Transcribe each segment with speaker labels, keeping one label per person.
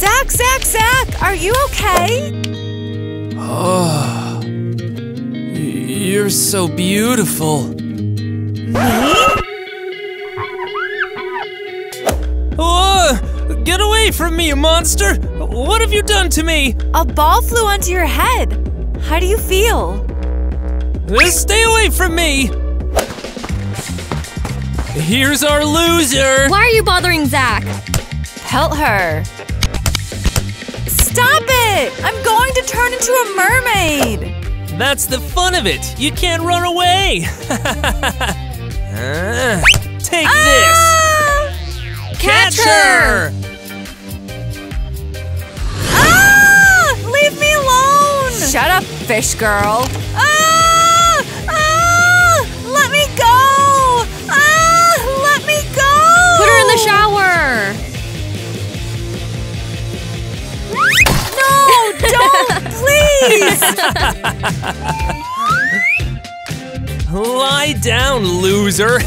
Speaker 1: Zach, Zach, Zach, are you okay?
Speaker 2: Oh, you're so beautiful.
Speaker 1: Me?
Speaker 2: Oh, get away from me, you monster! What have you done to me?
Speaker 1: A ball flew onto your head. How do you feel?
Speaker 2: Uh, Stay away from me! Here's our loser!
Speaker 3: Why are you bothering Zach?
Speaker 1: Pelt her. Stop it! I'm going to turn into a mermaid.
Speaker 2: That's the fun of it! You can't run away! Ah, take
Speaker 1: Ah!
Speaker 2: this!
Speaker 3: Catch her!
Speaker 1: Ah! Leave me alone! Shut up, fish girl. Ah! Don't, please!
Speaker 2: Lie down, loser!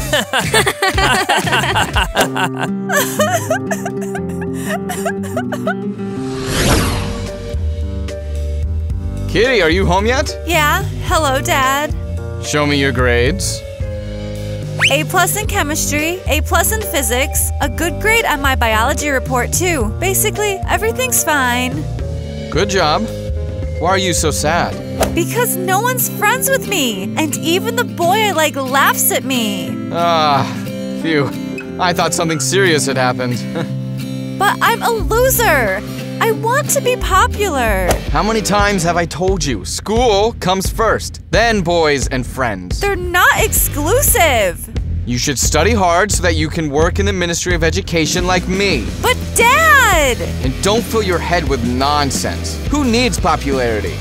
Speaker 4: Kitty, are you home yet?
Speaker 1: yeah, hello, Dad.
Speaker 4: Show me your grades.
Speaker 1: A plus in chemistry, A plus in physics, a good grade on my biology report, too. Basically, everything's fine.
Speaker 4: Good job. Why are you so sad?
Speaker 1: Because no one's friends with me, and even the boy I like laughs at me.
Speaker 4: Ah, phew. I thought something serious had happened.
Speaker 1: But I'm a loser. I want to be popular.
Speaker 4: How many times have I told you? School comes first, then boys and friends.
Speaker 1: They're not exclusive.
Speaker 4: You should study hard so that you can work in the Ministry of Education like me.
Speaker 1: But, Dad!
Speaker 4: And don't fill your head with nonsense. Who needs popularity?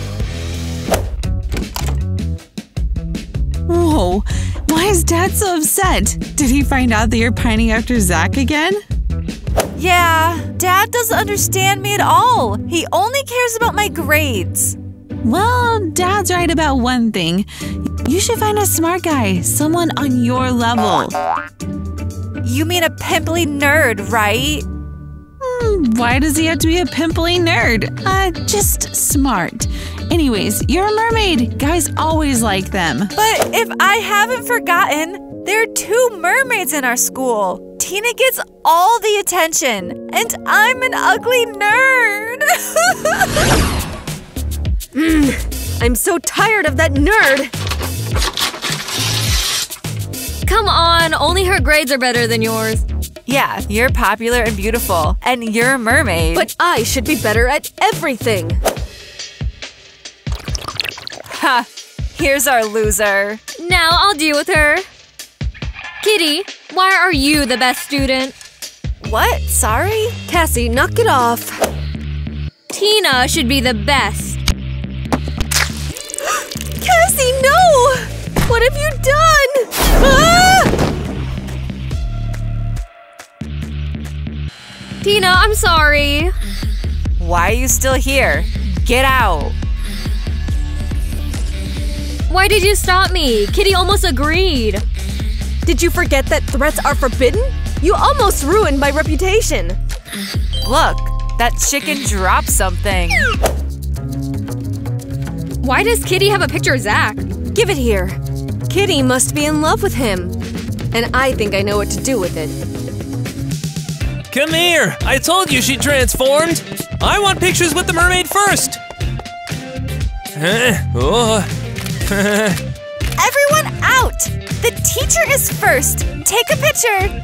Speaker 5: Whoa, why is Dad so upset? Did he find out that you're pining after Zach again?
Speaker 1: Yeah, Dad doesn't understand me at all. He only cares about my grades.
Speaker 5: Well, Dad's right about one thing. You should find a smart guy, someone on your level.
Speaker 1: You mean a pimply nerd, right?
Speaker 5: Hmm, why does he have to be a pimply nerd? Uh, just smart. Anyways, you're a mermaid. Guys always like them.
Speaker 1: But if I haven't forgotten, there are two mermaids in our school. Tina gets all the attention, and I'm an ugly nerd.
Speaker 6: Mm, I'm so tired of that nerd!
Speaker 3: Come on, only her grades are better than yours.
Speaker 1: yeah, you're popular and beautiful, and you're a mermaid.
Speaker 6: But I should be better at everything!
Speaker 1: ha, here's our loser.
Speaker 3: Now I'll deal with her. Kitty, why are you the best student?
Speaker 1: What? Sorry?
Speaker 6: Cassie, knock it off!
Speaker 3: Tina should be the best.
Speaker 6: Cassie, no! What have you done? Ah!
Speaker 3: Tina, I'm sorry.
Speaker 1: Why are you still here? Get out.
Speaker 3: Why did you stop me? Kitty almost agreed.
Speaker 6: Did you forget that threats are forbidden? You almost ruined my reputation!
Speaker 1: Look, that chicken dropped something.
Speaker 3: Why does Kitty have a picture of Zach?
Speaker 6: Give it here. Kitty must be in love with him. And I think I know what to do with it.
Speaker 2: Come here! I told you she transformed! I want pictures with the mermaid first! Huh? Oh.
Speaker 1: Everyone out! The teacher is first. Take a picture.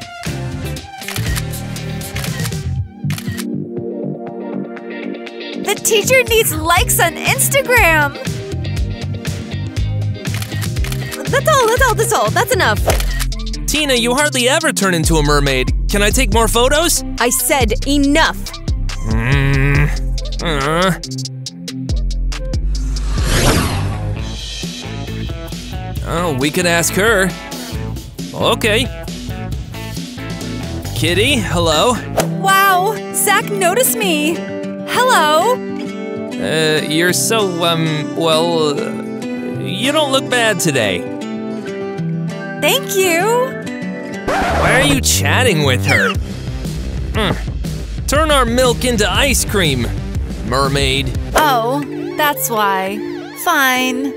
Speaker 1: The teacher needs likes on Instagram.
Speaker 6: That's all, that's all, that's all. That's enough.
Speaker 2: Tina, you hardly ever turn into a mermaid. Can I take more photos?
Speaker 6: I said enough.
Speaker 2: Mm. Uh. Oh, we could ask her. Okay. Kitty, hello.
Speaker 1: Wow, Zach noticed me. Hello.
Speaker 2: Uh, you're so, um, well, uh, you don't look bad today.
Speaker 1: Thank you.
Speaker 2: Why are you chatting with her? Hmm. Turn our milk into ice cream, mermaid.
Speaker 1: Oh, that's why. Fine.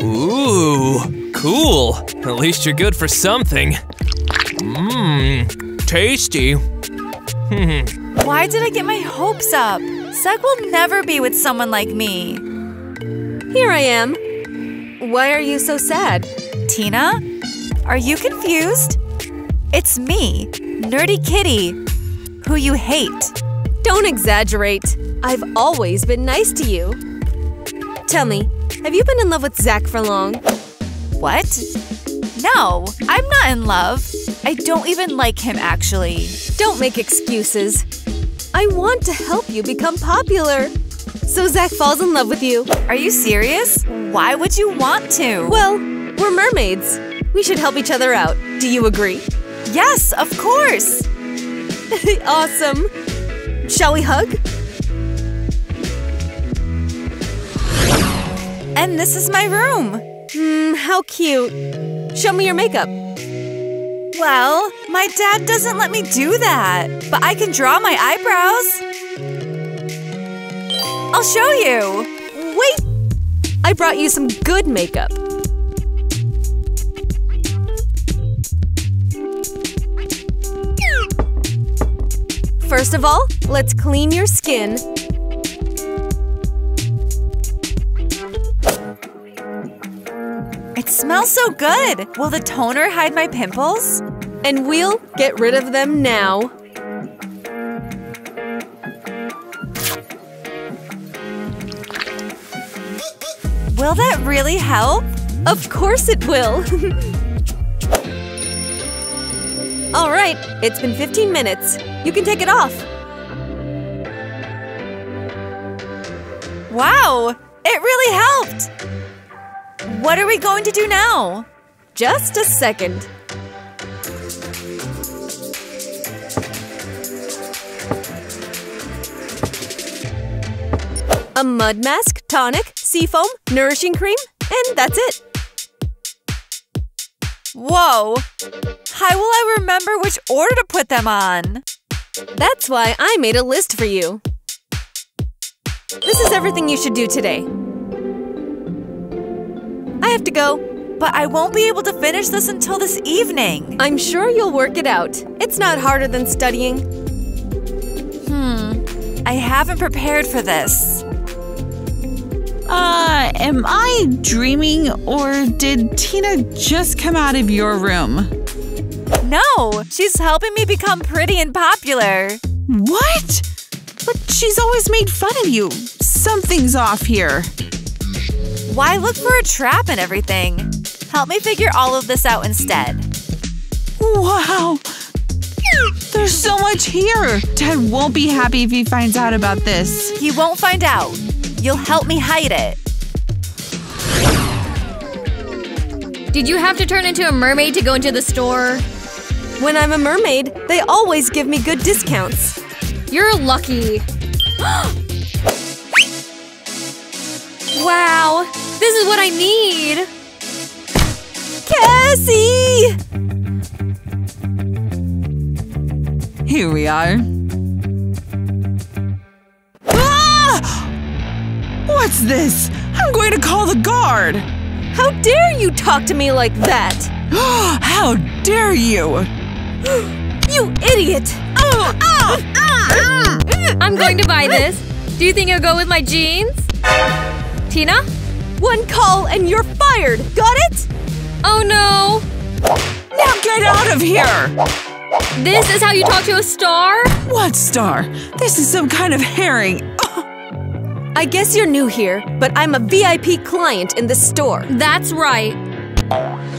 Speaker 2: Ooh, cool. At least you're good for something. Mmm, tasty.
Speaker 1: Why did I get my hopes up? Zach will never be with someone like me.
Speaker 6: Here I am. Why are you so sad?
Speaker 1: Tina? Are you confused? It's me, Nerdy Kitty, who you hate.
Speaker 6: Don't exaggerate. I've always been nice to you. Tell me, have you been in love with Zach for long?
Speaker 1: What? No, I'm not in love. I don't even like him, actually.
Speaker 6: Don't make excuses. I want to help you become popular. So Zach falls in love with you.
Speaker 1: Are you serious? Why would you want to?
Speaker 6: Well, we're mermaids. We should help each other out. Do you agree?
Speaker 1: yes, of course.
Speaker 6: awesome. Shall we hug?
Speaker 1: And this is my room.
Speaker 6: Hmm, how cute. Show me your makeup.
Speaker 1: Well, my dad doesn't let me do that, but I can draw my eyebrows. I'll show you.
Speaker 6: Wait! I brought you some good makeup. First of all, let's clean your skin.
Speaker 1: It smells so good. Will the toner hide my pimples?
Speaker 6: And we'll get rid of them now.
Speaker 1: Will that really help?
Speaker 6: Of course it will. All right, it's been 15 minutes. You can take it off.
Speaker 1: Wow, it really helped. What are we going to do now?
Speaker 6: Just a second. A mud mask, tonic, seafoam, nourishing cream, and that's it.
Speaker 1: Whoa! How will I remember which order to put them on?
Speaker 6: That's why I made a list for you. This is everything you should do today. I have to go.
Speaker 1: But I won't be able to finish this until this evening.
Speaker 6: I'm sure you'll work it out. It's not harder than studying.
Speaker 1: Hmm. I haven't prepared for this.
Speaker 5: Uh, am I dreaming or did Tina just come out of your room?
Speaker 1: No, she's helping me become pretty and popular.
Speaker 5: What? But she's always made fun of you. Something's off here.
Speaker 1: Why look for a trap and everything? Help me figure all of this out instead.
Speaker 5: Wow. There's so much here. Dad won't be happy if he finds out about this.
Speaker 1: He won't find out. You'll help me hide it.
Speaker 3: Did you have to turn into a mermaid to go into the store?
Speaker 6: When I'm a mermaid, they always give me good discounts.
Speaker 3: You're lucky. wow, this is what I need.
Speaker 6: Cassie!
Speaker 5: Here we are. What's this? I'm going to call the guard.
Speaker 6: How dare you talk to me like that?
Speaker 5: How dare you?
Speaker 6: You idiot! Uh, ah! Ah!
Speaker 3: I'm going to buy this. Do you think it'll go with my jeans? Tina?
Speaker 6: One call and you're fired! Got it?
Speaker 3: Oh no!
Speaker 5: Now get out of here!
Speaker 3: This is how you talk to a star?
Speaker 5: What star? This is some kind of herring.
Speaker 6: I guess you're new here, but I'm a VIP client in the store.
Speaker 3: That's right.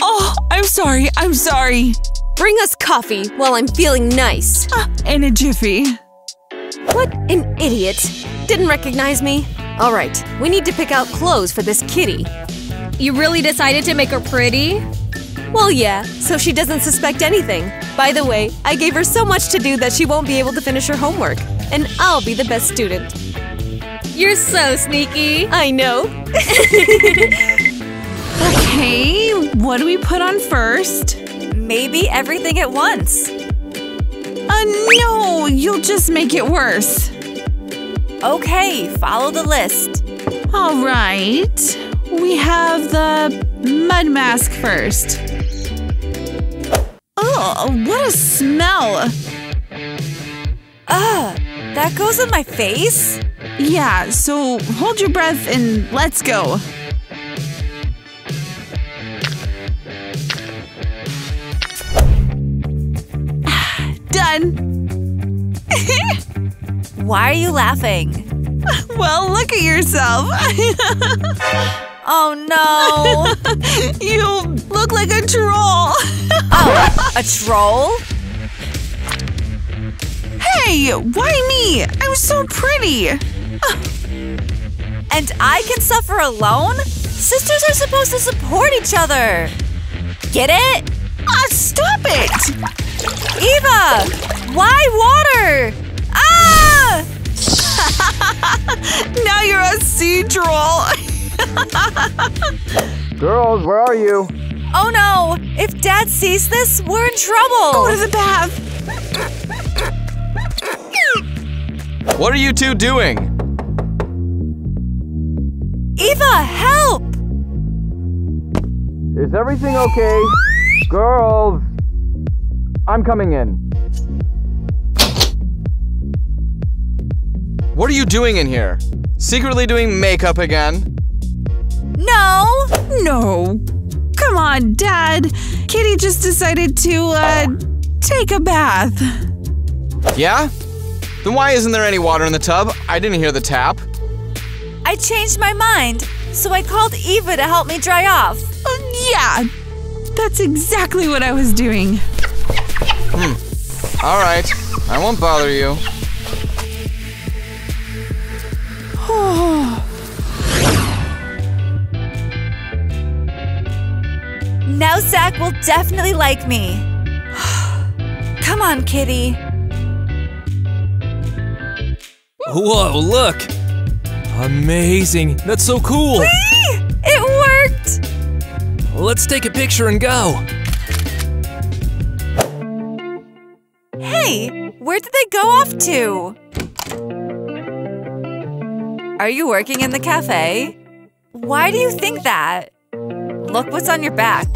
Speaker 5: Oh, I'm sorry. I'm sorry.
Speaker 6: Bring us coffee while I'm feeling nice.
Speaker 5: Ah, In a jiffy.
Speaker 6: What an idiot. Didn't recognize me? Alright, we need to pick out clothes for this kitty.
Speaker 3: You really decided to make her pretty?
Speaker 6: Well, yeah, so she doesn't suspect anything. By the way, I gave her so much to do that she won't be able to finish her homework. And I'll be the best student.
Speaker 3: You're so sneaky.
Speaker 6: I know.
Speaker 5: Okay, what do we put on first?
Speaker 1: Maybe everything at once.
Speaker 5: Uh, no, you'll just make it worse.
Speaker 1: Okay, follow the list.
Speaker 5: All right. We have the mud mask first. Oh, what a smell!
Speaker 1: Ugh, that goes on my face?
Speaker 5: Yeah, so hold your breath and let's go. Done.
Speaker 1: Why are you laughing?
Speaker 5: Well, look at yourself.
Speaker 1: Oh no!
Speaker 5: you look like a troll.
Speaker 1: oh, a troll?
Speaker 5: Hey, why me? I'm so pretty.
Speaker 1: And I can suffer alone? Sisters are supposed to support each other. Get it?
Speaker 5: Ah, stop it!
Speaker 1: Eva! Why water? Ah!
Speaker 5: now you're a sea troll.
Speaker 4: Girls, where are you?
Speaker 1: Oh no! If Dad sees this, we're in trouble!
Speaker 5: Go to the bath.
Speaker 4: What are you two doing?
Speaker 1: Eva, help!
Speaker 4: Is everything okay? Girls! I'm coming in. What are you doing in here? Secretly doing makeup again?
Speaker 1: No!
Speaker 5: No. Come on, Dad. Kitty just decided to, uh, take a bath.
Speaker 4: Yeah? Then why isn't there any water in the tub? I didn't hear the tap.
Speaker 1: I changed my mind, so I called Eva to help me dry off.
Speaker 5: Uh, yeah, that's exactly what I was doing.
Speaker 4: Hmm. All right, I won't bother you.
Speaker 1: now Zach will definitely like me. Come on, kitty.
Speaker 2: Whoa, look! Amazing! That's so cool!
Speaker 1: Whee! It worked!
Speaker 2: Let's take a picture and go!
Speaker 1: Hey, where did they go off to? Are you working in the cafe? Why do you think that? Look what's on your back.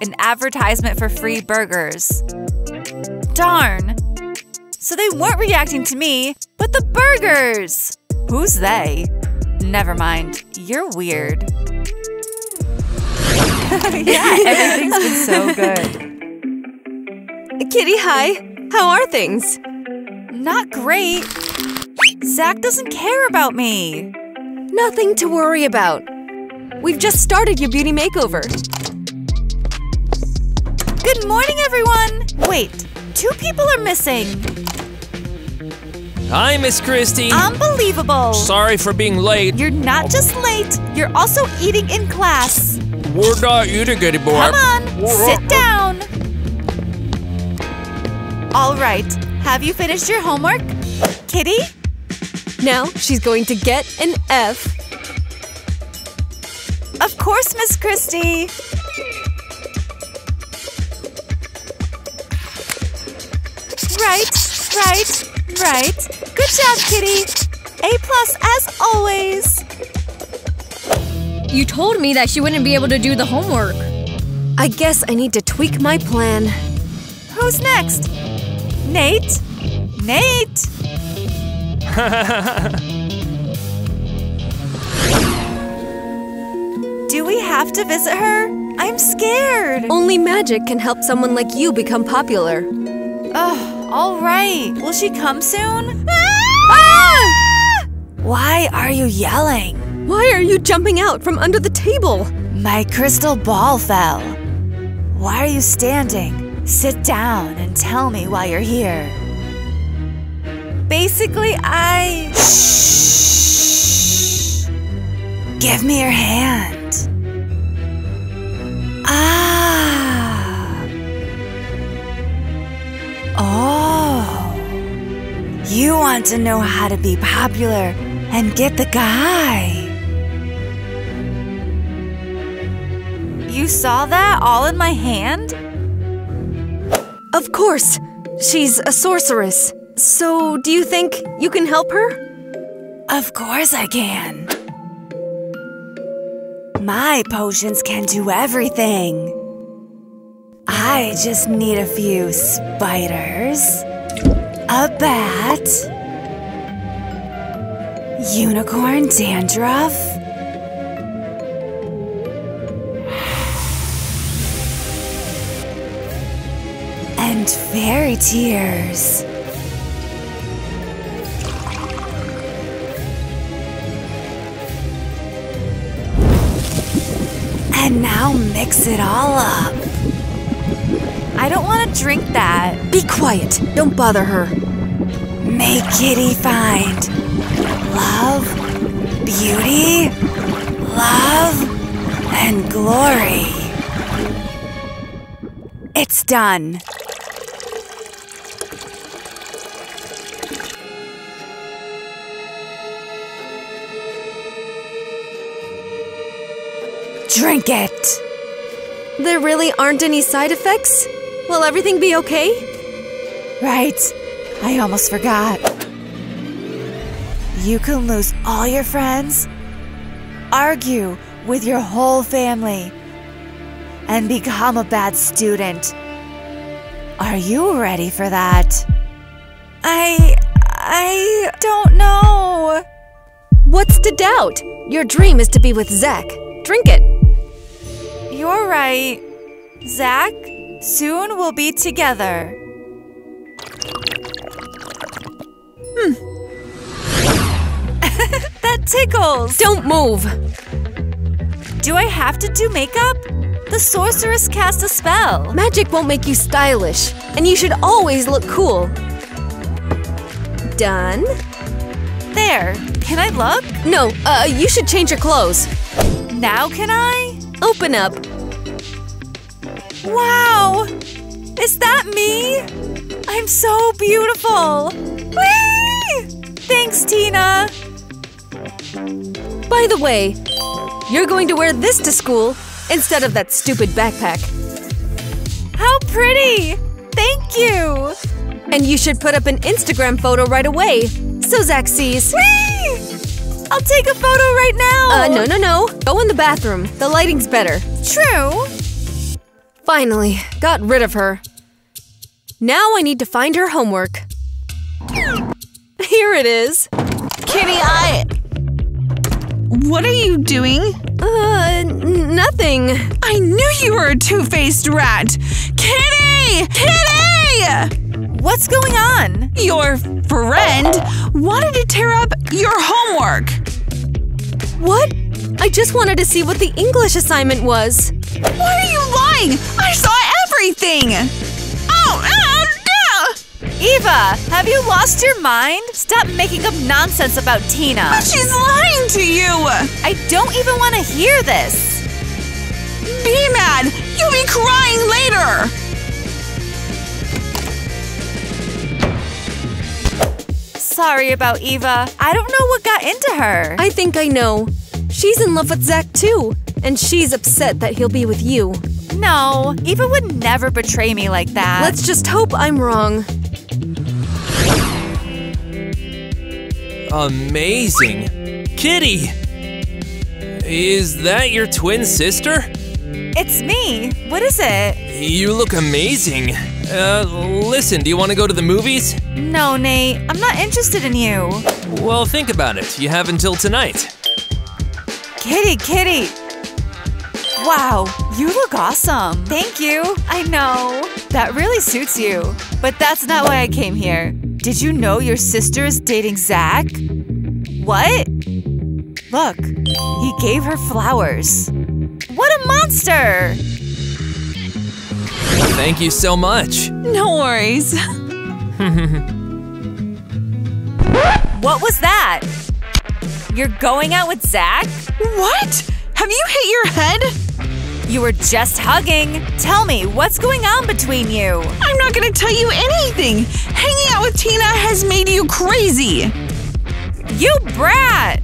Speaker 1: An advertisement for free burgers. Darn! So they weren't reacting to me, but the burgers! Who's they? Never mind, you're weird. yeah, everything's been so good.
Speaker 6: Kitty, hi. How are things?
Speaker 1: Not great. Zach doesn't care about me.
Speaker 6: Nothing to worry about. We've just started your beauty makeover.
Speaker 1: Good morning, everyone! Wait, two people are missing.
Speaker 2: Hi, Miss Christie.
Speaker 1: Unbelievable.
Speaker 2: Sorry for being late.
Speaker 1: You're not just late, you're also eating in class.
Speaker 2: We're not eating anymore.
Speaker 1: Come on, sit down. All right, have you finished your homework? Kitty?
Speaker 6: Now she's going to get an F.
Speaker 1: Of course, Miss Christie. Right, right, right. Good job, Kitty. A plus as always.
Speaker 3: You told me that she wouldn't be able to do the homework.
Speaker 6: I guess I need to tweak my plan.
Speaker 1: Who's next? Nate? Nate? Do we have to visit her? I'm scared.
Speaker 6: Only magic can help someone like you become popular.
Speaker 1: Ugh, all right. Will she come soon? Ah! Why are you yelling?
Speaker 6: Why are you jumping out from under the table?
Speaker 1: My crystal ball fell. Why are you standing? Sit down and tell me why you're here. Basically, I. Shh. Give me your hand. Ah. Oh. You want to know how to be popular and get the guy. You saw that all in my hand?
Speaker 6: Of course. She's a sorceress. So, do you think you can help her?
Speaker 1: Of course I can. My potions can do everything. I just need a few spiders, a bat, unicorn dandruff, and fairy tears. And now mix it all up. I don't want to drink that.
Speaker 6: Be quiet. Don't bother her.
Speaker 1: May Kitty find love, beauty, love, and glory. It's done. Drink it.
Speaker 6: There really aren't any side effects? Will everything be okay?
Speaker 1: Right. I almost forgot. You can lose all your friends, argue with your whole family, and become a bad student. Are you ready for that? I. I don't know.
Speaker 6: What's to doubt? Your dream is to be with Zack. Drink it.
Speaker 1: You're right. Zack, soon we'll be together. that tickles!
Speaker 6: Don't move.
Speaker 1: Do I have to do makeup? The sorceress cast a spell.
Speaker 6: Magic won't make you stylish, and you should always look cool. Done?
Speaker 1: There. Can I look?
Speaker 6: No, uh, you should change your clothes.
Speaker 1: Now can I?
Speaker 6: Open up.
Speaker 1: Wow! Is that me? I'm so beautiful! Whee! Thanks, Tina!
Speaker 6: By the way, you're going to wear this to school instead of that stupid backpack.
Speaker 1: How pretty! Thank you!
Speaker 6: And you should put up an Instagram photo right away so Zack sees.
Speaker 1: Whee! I'll take a photo right now!
Speaker 6: Uh, no, no, no. Go in the bathroom. The lighting's better.
Speaker 1: True.
Speaker 6: Finally, got rid of her. Now I need to find her homework. Here it is.
Speaker 5: Kitty, I. What are you doing?
Speaker 6: Uh, nothing.
Speaker 5: I knew you were a two faced rat! Kitty! Kitty!
Speaker 1: What's going on?
Speaker 5: Your friend wanted to tear up your homework!
Speaker 6: What? I just wanted to see what the English assignment was.
Speaker 5: Why are you lying? I saw everything!
Speaker 1: Eva, have you lost your mind? Stop making up nonsense about Tina.
Speaker 5: But She's lying to you!
Speaker 1: I don't even want to hear this.
Speaker 5: Be mad! You'll be crying later!
Speaker 1: Sorry about Eva. I don't know what got into her.
Speaker 6: I think I know. She's in love with Zack too, and she's upset that he'll be with you.
Speaker 1: No, Eva would never betray me like that.
Speaker 6: Let's just hope I'm wrong.
Speaker 2: Amazing. Kitty! Is that your twin sister?
Speaker 1: It's me. What is it?
Speaker 2: You look amazing. Uh, listen, do you want to go to the movies?
Speaker 1: No, Nate. I'm not interested in you.
Speaker 2: Well, think about it. You have until tonight.
Speaker 1: Kitty, kitty. Wow, you look awesome. Thank you. I know. That really suits you. But that's not why I came here. Did you know your sister is dating Zach? What? Look, he gave her flowers. What a monster!
Speaker 2: Thank you so much.
Speaker 5: No worries.
Speaker 1: What was that? You're going out with Zach?
Speaker 5: What? Have you hit your head?
Speaker 1: You were just hugging. Tell me, what's going on between you?
Speaker 5: I'm not gonna tell you anything. Hanging out with Tina has made you crazy.
Speaker 1: You brat!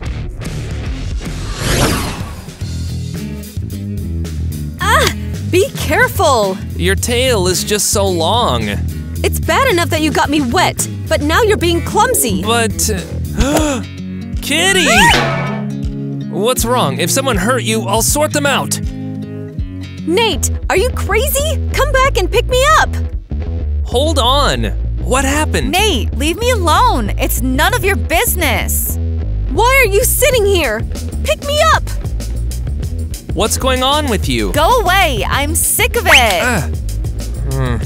Speaker 6: Ah! Be careful!
Speaker 2: Your tail is just so long.
Speaker 6: It's bad enough that you got me wet, but now you're being clumsy.
Speaker 2: But. Kitty! What's wrong? If someone hurt you, I'll sort them out.
Speaker 6: Nate, are you crazy? Come back and pick me up!
Speaker 2: Hold on. What happened?
Speaker 1: Nate, leave me alone. It's none of your business.
Speaker 6: Why are you sitting here? Pick me up!
Speaker 2: What's going on with you?
Speaker 1: Go away. I'm sick of it.
Speaker 2: Ah. Hmm.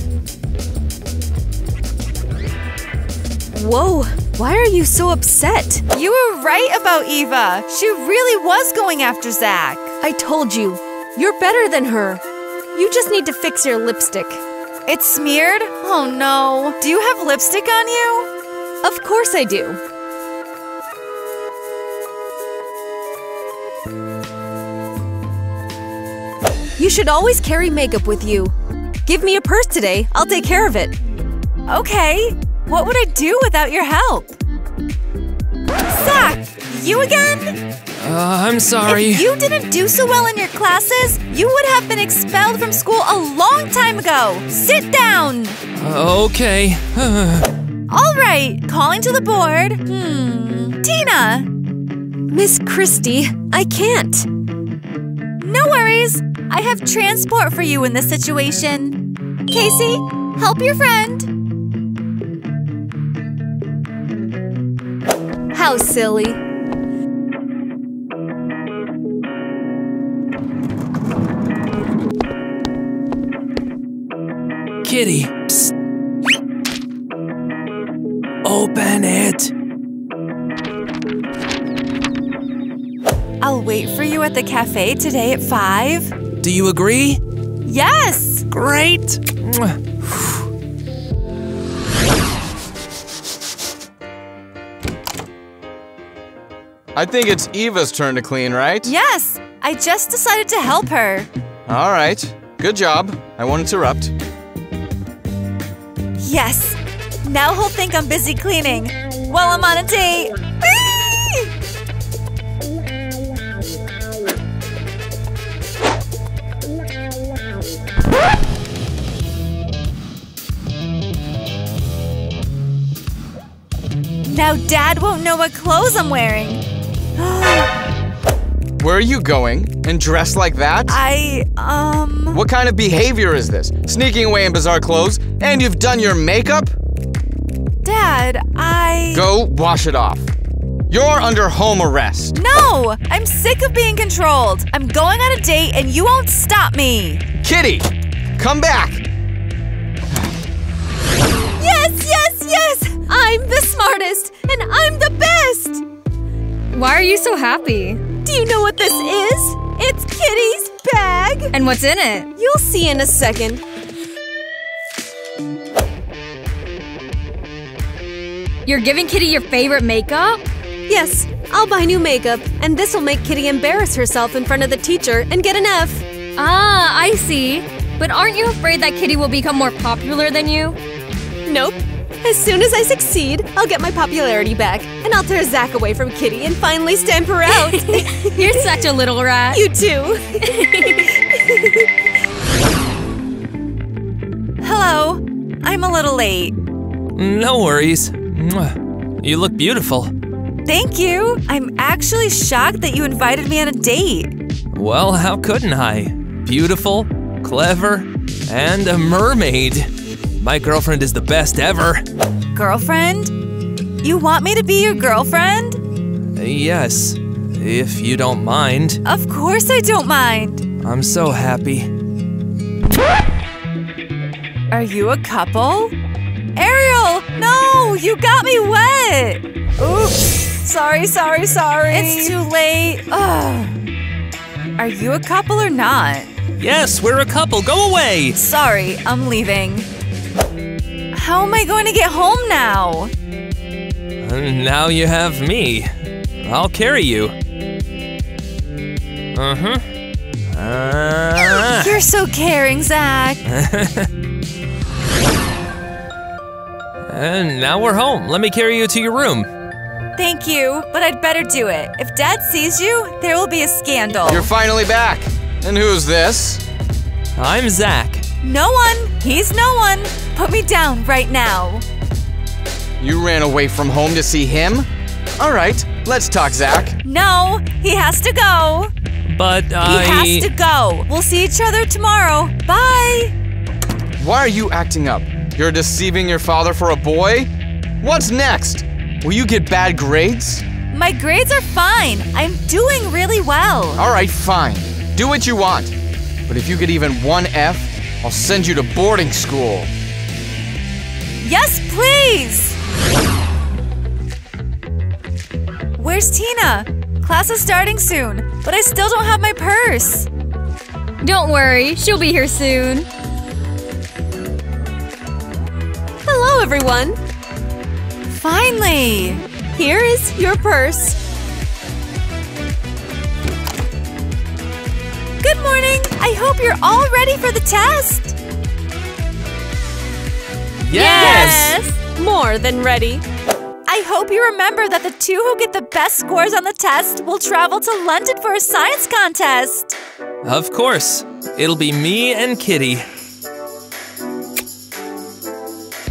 Speaker 6: Whoa, why are you so upset?
Speaker 1: You were right about Eva. She really was going after Zach.
Speaker 6: I told you, you're better than her. You just need to fix your lipstick.
Speaker 1: It's smeared? Oh no. Do you have lipstick on you?
Speaker 6: Of course I do. You should always carry makeup with you. Give me a purse today, I'll take care of it.
Speaker 1: Okay. What would I do without your help? Zach, you again?
Speaker 2: Uh, I'm sorry.
Speaker 1: If you didn't do so well in your classes, you would have been expelled from school a long time ago. Sit down.
Speaker 2: Uh, okay.
Speaker 1: All right, calling to the board. Hmm. Tina.
Speaker 6: Miss Christie, I can't.
Speaker 1: No worries. I have transport for you in this situation. Casey, help your friend.
Speaker 6: How silly.
Speaker 2: Kitty. Psst. Open it.
Speaker 1: I'll wait for you at the cafe today at 5.
Speaker 2: Do you agree?
Speaker 1: Yes!
Speaker 2: Great.
Speaker 4: I think it's Eva's turn to clean, right?
Speaker 1: Yes! I just decided to help her.
Speaker 4: All right. Good job. I won't interrupt.
Speaker 1: Yes! Now he'll think I'm busy cleaning while I'm on a date. Now Dad won't know what clothes I'm wearing.
Speaker 4: Where are you going? And dressed like that?
Speaker 1: I, um.
Speaker 4: What kind of behavior is this? Sneaking away in bizarre clothes? And you've done your makeup?
Speaker 1: Dad, I.
Speaker 4: Go wash it off. You're under home arrest.
Speaker 1: No! I'm sick of being controlled. I'm going on a date and you won't stop me.
Speaker 4: Kitty, come back.
Speaker 6: Yes, yes, yes! I'm the smartest, and I'm the best!
Speaker 3: Why are you so happy?
Speaker 6: Do you know what this is? It's Kitty's bag!
Speaker 3: And what's in it?
Speaker 6: You'll see in a second.
Speaker 3: You're giving Kitty your favorite makeup?
Speaker 6: Yes, I'll buy new makeup, and this will make Kitty embarrass herself in front of the teacher and get an F.
Speaker 3: Ah, I see. But aren't you afraid that Kitty will become more popular than you?
Speaker 6: Nope. As soon as I succeed, I'll get my popularity back, and I'll tear Zach away from Kitty and finally stamp her out.
Speaker 3: You're such a little rat.
Speaker 6: you too.
Speaker 1: Hello. I'm a little late.
Speaker 2: No worries. You look beautiful.
Speaker 1: Thank you. I'm actually shocked that you invited me on a date.
Speaker 2: Well, how couldn't I? Beautiful, clever, and a mermaid. My girlfriend is the best ever.
Speaker 1: Girlfriend? You want me to be your girlfriend?
Speaker 2: Yes, if you don't mind.
Speaker 1: Of course I don't mind.
Speaker 2: I'm so happy.
Speaker 1: Are you a couple? Ariel! No! You got me wet! Oops. Sorry, sorry, sorry. It's too late. Ugh. Are you a couple or not?
Speaker 2: Yes, we're a couple. Go away.
Speaker 1: Sorry, I'm leaving. How am I going to get home now?
Speaker 2: Now you have me. I'll carry you. Uh-huh. Uh,
Speaker 1: You're so caring, Zach.
Speaker 2: and now we're home. Let me carry you to your room.
Speaker 1: Thank you, but I'd better do it. If Dad sees you, there will be a scandal.
Speaker 4: You're finally back. And who's this?
Speaker 2: I'm Zach.
Speaker 1: No one. He's no one. Put me down right now.
Speaker 4: You ran away from home to see him? All right, let's talk, Zach.
Speaker 1: No, he has to go.
Speaker 2: But I...
Speaker 1: He has to go. We'll see each other tomorrow. Bye.
Speaker 4: Why are you acting up? You're deceiving your father for a boy? What's next? Will you get bad grades?
Speaker 1: My grades are fine. I'm doing really well.
Speaker 4: All right, fine. Do what you want. But if you get even one F, I'll send you to boarding school.
Speaker 1: Yes, please. Where's Tina? Class is starting soon, but I still don't have my purse.
Speaker 3: Don't worry, she'll be here soon.
Speaker 6: Hello, everyone.
Speaker 1: Finally.
Speaker 6: Here is your purse.
Speaker 1: Good morning. I hope you're all ready for the test.
Speaker 2: Yes!
Speaker 6: More than ready.
Speaker 1: I hope you remember that the two who get the best scores on the test will travel to London for a science contest.
Speaker 2: Of course. It'll be me and Kitty.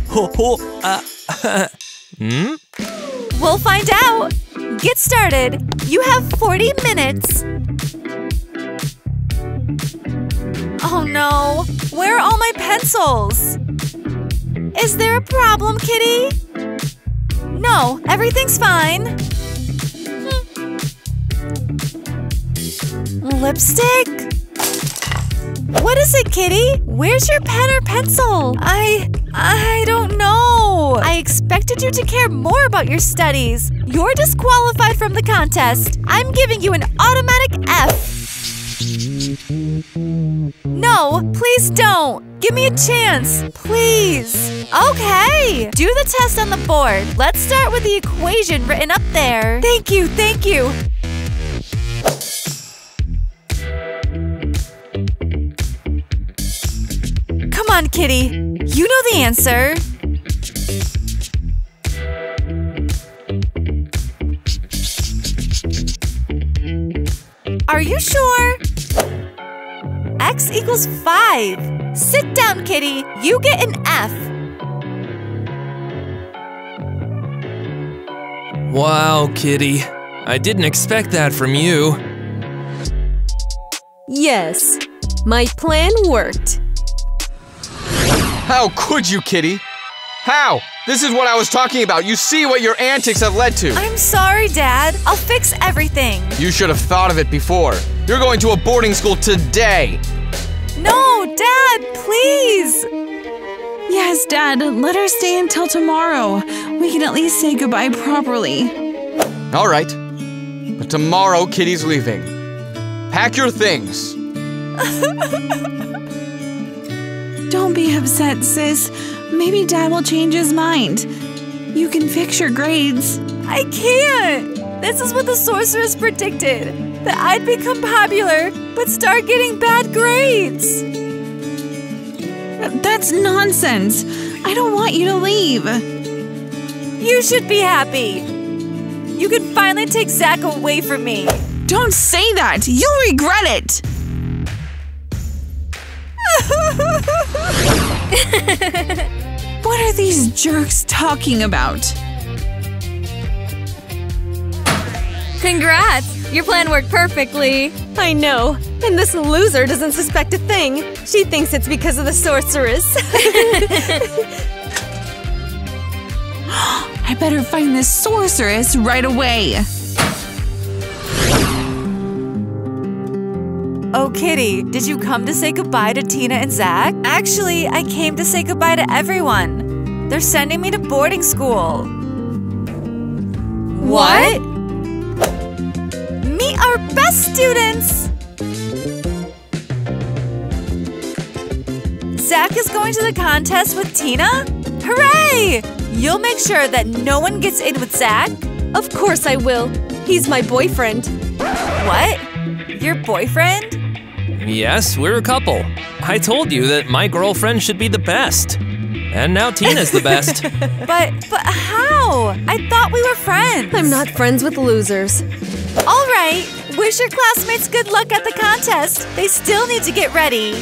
Speaker 2: Ho ho. Uh, hmm?
Speaker 1: We'll find out. Get started. You have 40 minutes. Oh no. Where are all my pencils? Is there a problem, Kitty? No, everything's fine. Lipstick? What is it, Kitty? Where's your pen or pencil? I. I don't know. I expected you to care more about your studies. You're disqualified from the contest. I'm giving you an automatic F. No, please don't. Give me a chance, please. Okay, do the test on the board. Let's start with the equation written up there. Thank you, thank you. Come on, Kitty. You know the answer. Are you sure? X equals 5. Sit down, Kitty. You get an F.
Speaker 2: Wow, Kitty. I didn't expect that from you.
Speaker 6: Yes, my plan worked.
Speaker 4: How could you, Kitty? How? This is what I was talking about. You see what your antics have led to.
Speaker 1: I'm sorry, Dad. I'll fix everything.
Speaker 4: You should have thought of it before. You're going to a boarding school today.
Speaker 1: No, Dad, please.
Speaker 5: Yes, Dad, let her stay until tomorrow. We can at least say goodbye properly.
Speaker 4: All right. But tomorrow, Kitty's leaving. Pack your things.
Speaker 5: Don't be upset, sis. Maybe Dad will change his mind. You can fix your grades.
Speaker 1: I can't. This is what the sorceress predicted that I'd become popular but start getting bad grades.
Speaker 5: That's nonsense. I don't want you to leave.
Speaker 1: You should be happy. You can finally take Zach away from me.
Speaker 5: Don't say that. You'll regret it. what are these jerks talking about?
Speaker 3: Congrats! Your plan worked perfectly.
Speaker 6: I know. And this loser doesn't suspect a thing. She thinks it's because of the sorceress.
Speaker 5: I better find this sorceress right away.
Speaker 1: Oh, Kitty, did you come to say goodbye to Tina and Zach? Actually, I came to say goodbye to everyone. They're sending me to boarding school. What? Meet our best students! Zach is going to the contest with Tina? Hooray! You'll make sure that no one gets in with Zach?
Speaker 6: of course I will. He's my boyfriend.
Speaker 1: What? Your boyfriend?
Speaker 2: Yes, we're a couple. I told you that my girlfriend should be the best. And now Tina's the best.
Speaker 1: But but how? I thought we were friends.
Speaker 6: I'm not friends with losers.
Speaker 1: All right. Wish your classmates good luck at the contest. They still need to get ready.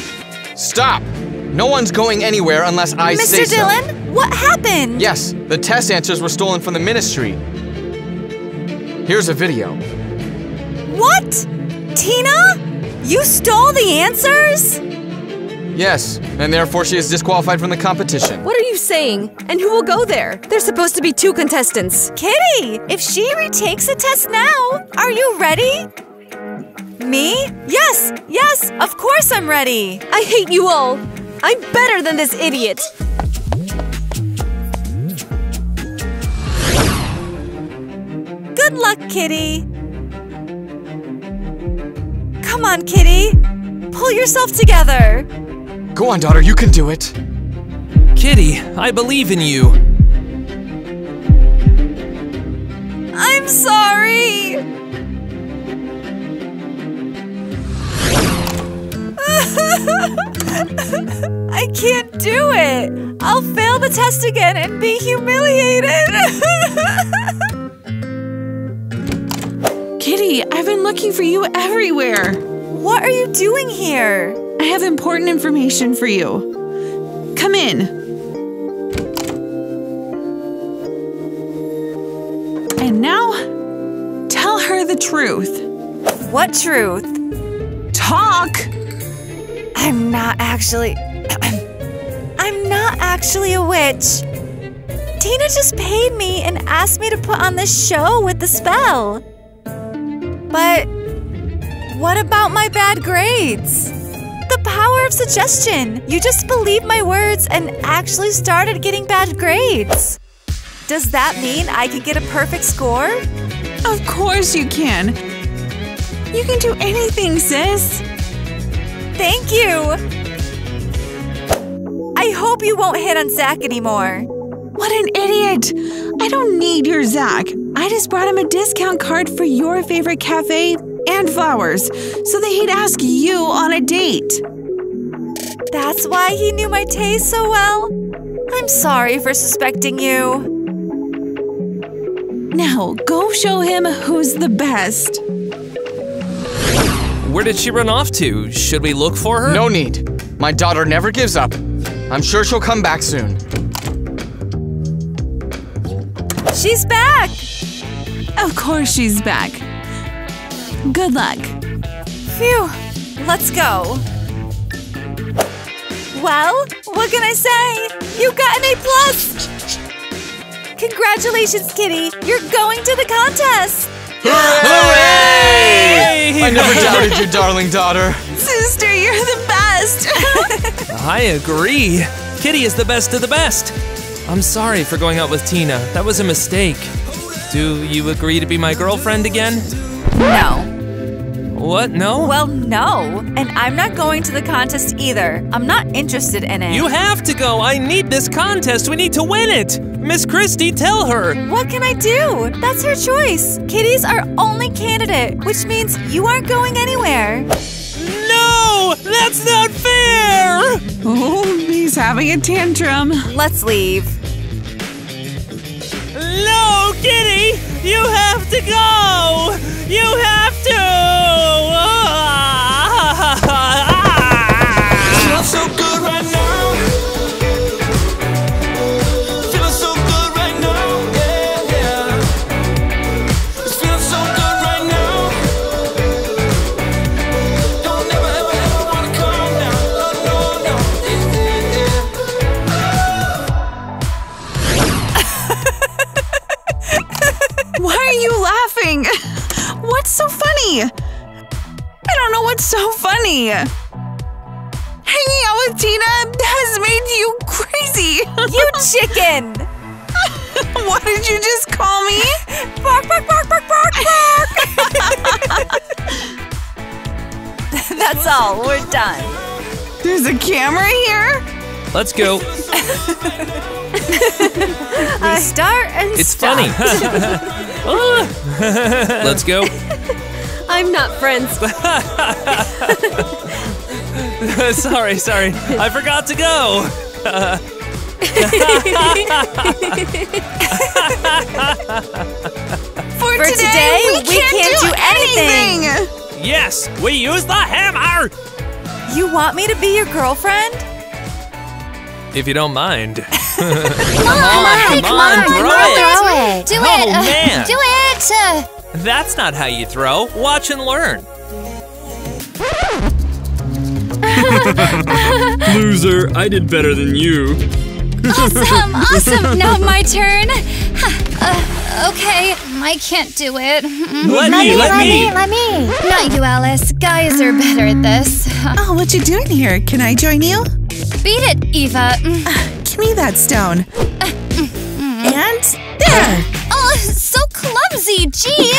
Speaker 4: Stop! No one's going anywhere unless I say
Speaker 1: Mr.
Speaker 4: so.
Speaker 1: Dillon, what happened?
Speaker 4: Yes, the test answers were stolen from the ministry. Here's a video.
Speaker 1: What? Tina? You stole the answers?
Speaker 4: Yes, and therefore she is disqualified from the competition.
Speaker 6: What are you saying? And who will go there? There's supposed to be two contestants.
Speaker 1: Kitty, if she retakes the test now, are you ready? Me? Yes, yes, of course I'm ready.
Speaker 6: I hate you all. I'm better than this idiot.
Speaker 1: Good luck, Kitty. Come on, Kitty. Pull yourself together.
Speaker 4: Go on, daughter, you can do it.
Speaker 2: Kitty, I believe in you.
Speaker 1: I'm sorry. I can't do it. I'll fail the test again and be humiliated.
Speaker 5: Kitty, I've been looking for you everywhere.
Speaker 1: what are you doing here?
Speaker 5: I have important information for you. Come in. And now, tell her the truth.
Speaker 1: What truth?
Speaker 5: Talk!
Speaker 1: I'm not actually. I'm not actually a witch. Tina just paid me and asked me to put on this show with the spell. But what about my bad grades? The power of suggestion. You just believed my words and actually started getting bad grades. Does that mean I could get a perfect score?
Speaker 5: Of course you can. You can do anything, sis.
Speaker 1: Thank you. I hope you won't hit on Zach anymore.
Speaker 5: What an idiot! I don't need your Zach. I just brought him a discount card for your favorite cafe and flowers so that he'd ask you on a date.
Speaker 1: That's why he knew my taste so well. I'm sorry for suspecting you.
Speaker 5: Now, go show him who's the best.
Speaker 2: Where did she run off to? Should we look for her?
Speaker 4: No need. My daughter never gives up. I'm sure she'll come back soon.
Speaker 1: She's back.
Speaker 5: Of course she's back. Good luck.
Speaker 1: Phew. Let's go. Well, what can I say? You got an A plus. Congratulations, Kitty. You're going to the contest.
Speaker 2: Hooray!
Speaker 4: I never doubted your darling daughter.
Speaker 5: Sister, you're the best.
Speaker 2: I agree. Kitty is the best of the best. I'm sorry for going out with Tina. That was a mistake. Do you agree to be my girlfriend again?
Speaker 1: No.
Speaker 2: What? No?
Speaker 1: Well, no. And I'm not going to the contest either. I'm not interested in it.
Speaker 2: You have to go. I need this contest. We need to win it. Miss Christie, tell her.
Speaker 1: What can I do? That's her choice. Kitty's our only candidate, which means you aren't going anywhere.
Speaker 2: No! That's not fair!
Speaker 5: oh, he's having a tantrum.
Speaker 1: Let's leave.
Speaker 2: No, Kitty! You have to go! You have to!
Speaker 7: Feeling
Speaker 5: what's so funny. Hanging out with Tina has made you crazy.
Speaker 1: You chicken!
Speaker 5: what did you just call me?
Speaker 1: bark, bark, bark, bark, bark, bark! That's all. We're done.
Speaker 5: There's a camera here?
Speaker 2: Let's go.
Speaker 1: We start and
Speaker 2: It's
Speaker 1: stop.
Speaker 2: funny. Let's go.
Speaker 6: I'm not friends.
Speaker 2: sorry, sorry. I forgot to go.
Speaker 5: For For,
Speaker 6: For today, we can't do anything.
Speaker 5: anything.
Speaker 2: Yes, we use the hammer!
Speaker 1: You want me to be your girlfriend?
Speaker 2: If you don't mind.
Speaker 8: Come
Speaker 2: on, come on, throw it.
Speaker 8: Do
Speaker 2: Oh,
Speaker 8: it! uh,
Speaker 2: man.
Speaker 8: do it! Uh,
Speaker 2: That's not how you throw. Watch and learn.
Speaker 9: Loser, I did better than you.
Speaker 8: awesome! awesome! Now my turn. Uh, okay, I can't do it.
Speaker 2: Let me, let me.
Speaker 8: let me. Not you, Alice. Guys are better at this.
Speaker 5: Oh, what you doing here? Can I join you?
Speaker 8: Beat it, Eva. Mm.
Speaker 5: Give me that stone. Uh, mm. And there.
Speaker 8: Oh, so clumsy. Jeez.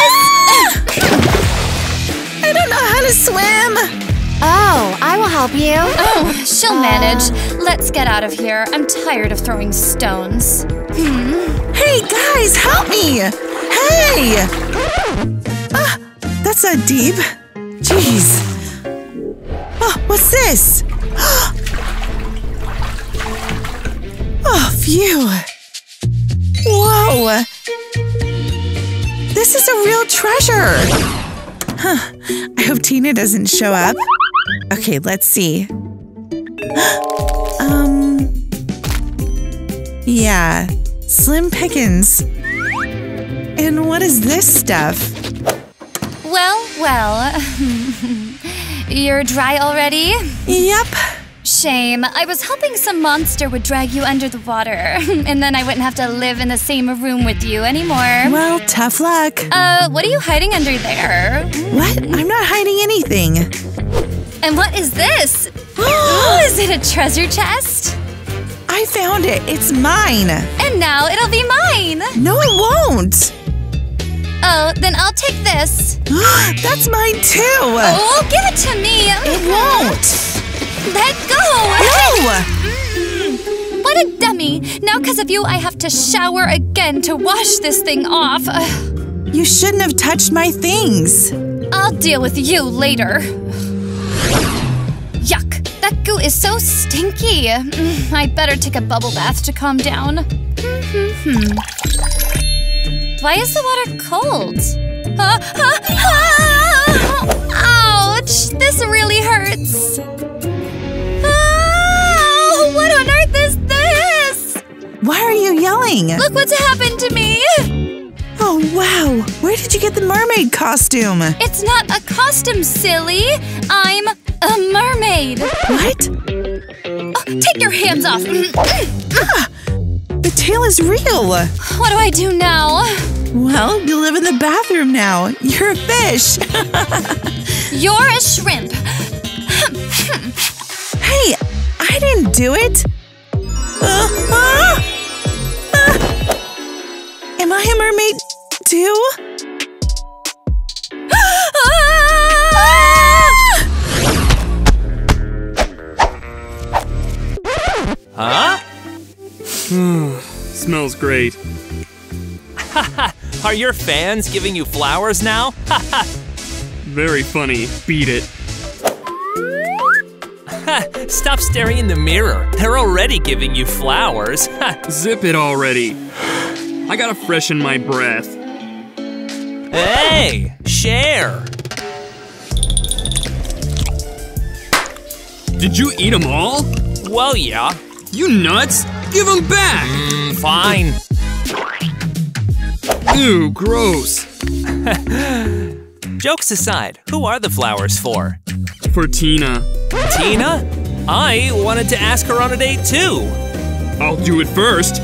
Speaker 5: I don't know how to swim.
Speaker 8: Oh, I will help you. Oh, she'll manage. Let's get out of here. I'm tired of throwing stones. Hmm.
Speaker 5: Hey guys, help me! Hey! Ah, that's not deep. Jeez. Oh, what's this? Oh, phew. Whoa! This is a real treasure! Huh. I hope Tina doesn't show up. Okay, let's see. um. Yeah, Slim Pickens. And what is this stuff?
Speaker 8: Well, well. You're dry already?
Speaker 5: Yep.
Speaker 8: Shame. I was hoping some monster would drag you under the water, and then I wouldn't have to live in the same room with you anymore.
Speaker 5: Well, tough luck.
Speaker 8: Uh, what are you hiding under there?
Speaker 5: What? I'm not hiding anything.
Speaker 8: And what is this? oh, is it a treasure chest?
Speaker 5: I found it. It's mine.
Speaker 8: And now it'll be mine.
Speaker 5: No, it won't.
Speaker 8: Oh, then I'll take this.
Speaker 5: That's mine too.
Speaker 8: Oh, give it to me.
Speaker 5: It won't.
Speaker 8: Let go.
Speaker 5: No.
Speaker 8: What a dummy. Now, because of you, I have to shower again to wash this thing off.
Speaker 5: You shouldn't have touched my things.
Speaker 8: I'll deal with you later. Yuck. That goo is so stinky. Mm, I better take a bubble bath to calm down. Hmm. Why is the water cold? Ah, ah, ah! Ouch! This really hurts. Earth is this?
Speaker 5: Why are you yelling?
Speaker 8: Look what's happened to me!
Speaker 5: Oh, wow. Where did you get the mermaid costume?
Speaker 8: It's not a costume, silly. I'm a mermaid.
Speaker 5: What?
Speaker 8: Oh, take your hands off.
Speaker 5: ah, The tail is real.
Speaker 8: What do I do now?
Speaker 5: Well, you live in the bathroom now. You're a fish.
Speaker 8: You're a shrimp.
Speaker 5: hey, I didn't do it. Uh, ah! Ah! Am I a mermaid too?
Speaker 2: Huh?
Speaker 9: Smells great.
Speaker 2: Are your fans giving you flowers now?
Speaker 9: Very funny. Beat it.
Speaker 2: Stop staring in the mirror. They're already giving you flowers.
Speaker 9: Zip it already. I gotta freshen my breath.
Speaker 2: hey, share.
Speaker 9: Did you eat them all?
Speaker 2: Well, yeah.
Speaker 9: You nuts! Give them back!
Speaker 2: Mm, fine.
Speaker 9: Ew, gross.
Speaker 2: Jokes aside, who are the flowers for?
Speaker 9: For Tina.
Speaker 2: Tina? I wanted to ask her on a date too.
Speaker 9: I'll do it first.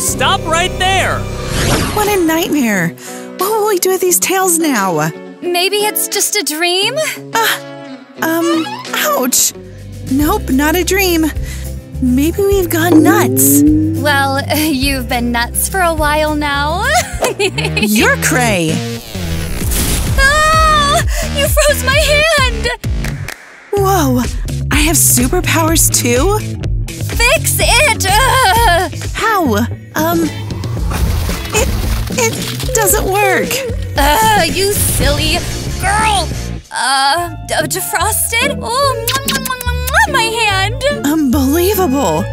Speaker 2: Stop right there.
Speaker 5: What a nightmare. What will we do with these tails now?
Speaker 8: Maybe it's just a dream?
Speaker 5: Um, ouch. Nope, not a dream. Maybe we've gone nuts.
Speaker 8: Well, you've been nuts for a while now.
Speaker 5: You're cray.
Speaker 8: ah! You froze my hand!
Speaker 5: Whoa, I have superpowers too?
Speaker 8: Fix it! Ugh!
Speaker 5: How? Um, it, it doesn't work.
Speaker 8: Ugh, you silly girl! Uh, defrosted? Oh, my hand!
Speaker 5: Unbelievable.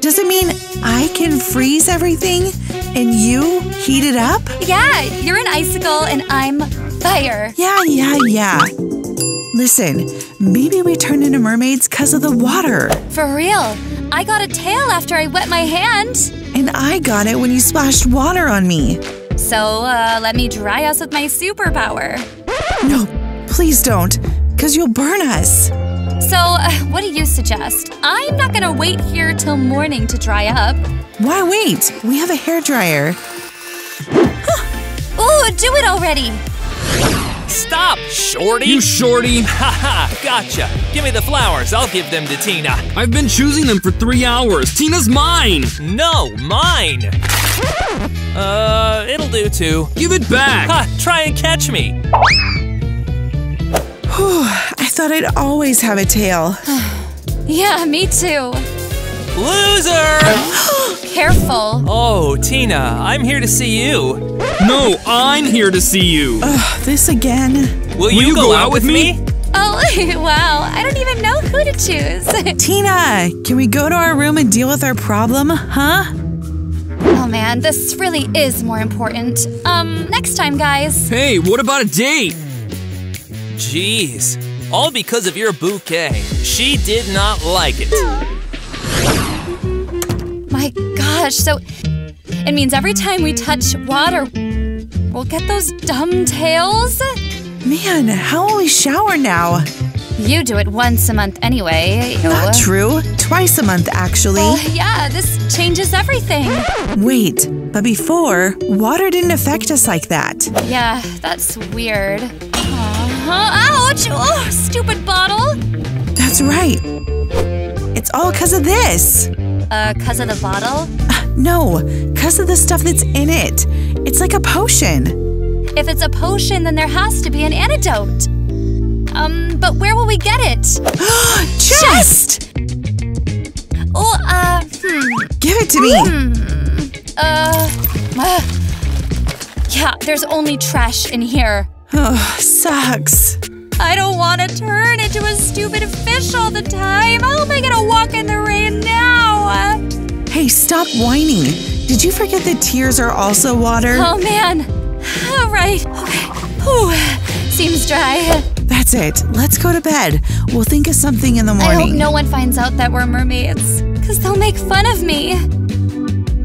Speaker 5: Does it mean I can freeze everything And you heat it up?
Speaker 8: Yeah, you're an icicle and I'm fire.
Speaker 5: Yeah, yeah, yeah. Listen, maybe we turned into mermaids because of the water.
Speaker 8: For real. I got a tail after I wet my hand.
Speaker 5: And I got it when you splashed water on me.
Speaker 8: So, uh, let me dry us with my superpower.
Speaker 5: No, please don't, because you'll burn us.
Speaker 8: So, uh, what do you suggest? I'm not gonna wait here till morning to dry up.
Speaker 5: Why wait? We have a hair dryer.
Speaker 8: Ooh, do it already!
Speaker 2: Stop, shorty!
Speaker 9: You shorty!
Speaker 2: Haha, gotcha. Give me the flowers. I'll give them to Tina.
Speaker 9: I've been choosing them for three hours. Tina's mine!
Speaker 2: No, mine. Uh, it'll do too.
Speaker 9: Give it back!
Speaker 2: Ha! Try and catch me.
Speaker 5: Whew, I thought I'd always have a tail.
Speaker 8: Yeah, me too.
Speaker 2: Loser!
Speaker 8: Careful.
Speaker 2: Oh, Tina, I'm here to see you.
Speaker 9: No, I'm here to see you!
Speaker 5: Ugh, this again?
Speaker 2: Will, you, go, out, with me?
Speaker 8: Oh, wow. I don't even know who to choose.
Speaker 5: Tina, can we go to our room and deal with our problem, huh?
Speaker 8: oh man, this really is more important. Um, next time, guys.
Speaker 9: Hey, what about a date?
Speaker 2: Jeez. All because of your bouquet. She did not like it.
Speaker 8: My gosh, so it means every time we touch water, we'll get those dumb tails?
Speaker 5: Man, how will we shower now?
Speaker 8: You do it once a month anyway.
Speaker 5: Not true. Twice a month, actually.
Speaker 8: Yeah, this changes everything.
Speaker 5: Wait, but before, water didn't affect us like that.
Speaker 8: Yeah, that's weird. Uh-huh. Ouch! Oh, stupid bottle.
Speaker 5: That's right. It's all because of this.
Speaker 8: Uh, cause of the bottle?
Speaker 5: No, because of the stuff that's in it. It's like a potion.
Speaker 8: If it's a potion, then there has to be an antidote. Um, but where will we get it?
Speaker 5: Chest!
Speaker 8: Oh, uh, hmm.
Speaker 5: Give it to me.
Speaker 8: Uh, uh, yeah, there's only trash in here.
Speaker 5: Oh, sucks.
Speaker 8: I don't want to turn into a stupid fish all the time. How am I gonna walk in the rain now?
Speaker 5: Hey, stop whining. Did you forget that tears are also water?
Speaker 8: Oh man. All right. Okay. Whew. Seems dry.
Speaker 5: That's it. Let's go to bed. We'll think of something in the morning.
Speaker 8: I hope no one finds out that we're mermaids, because they'll make fun of me.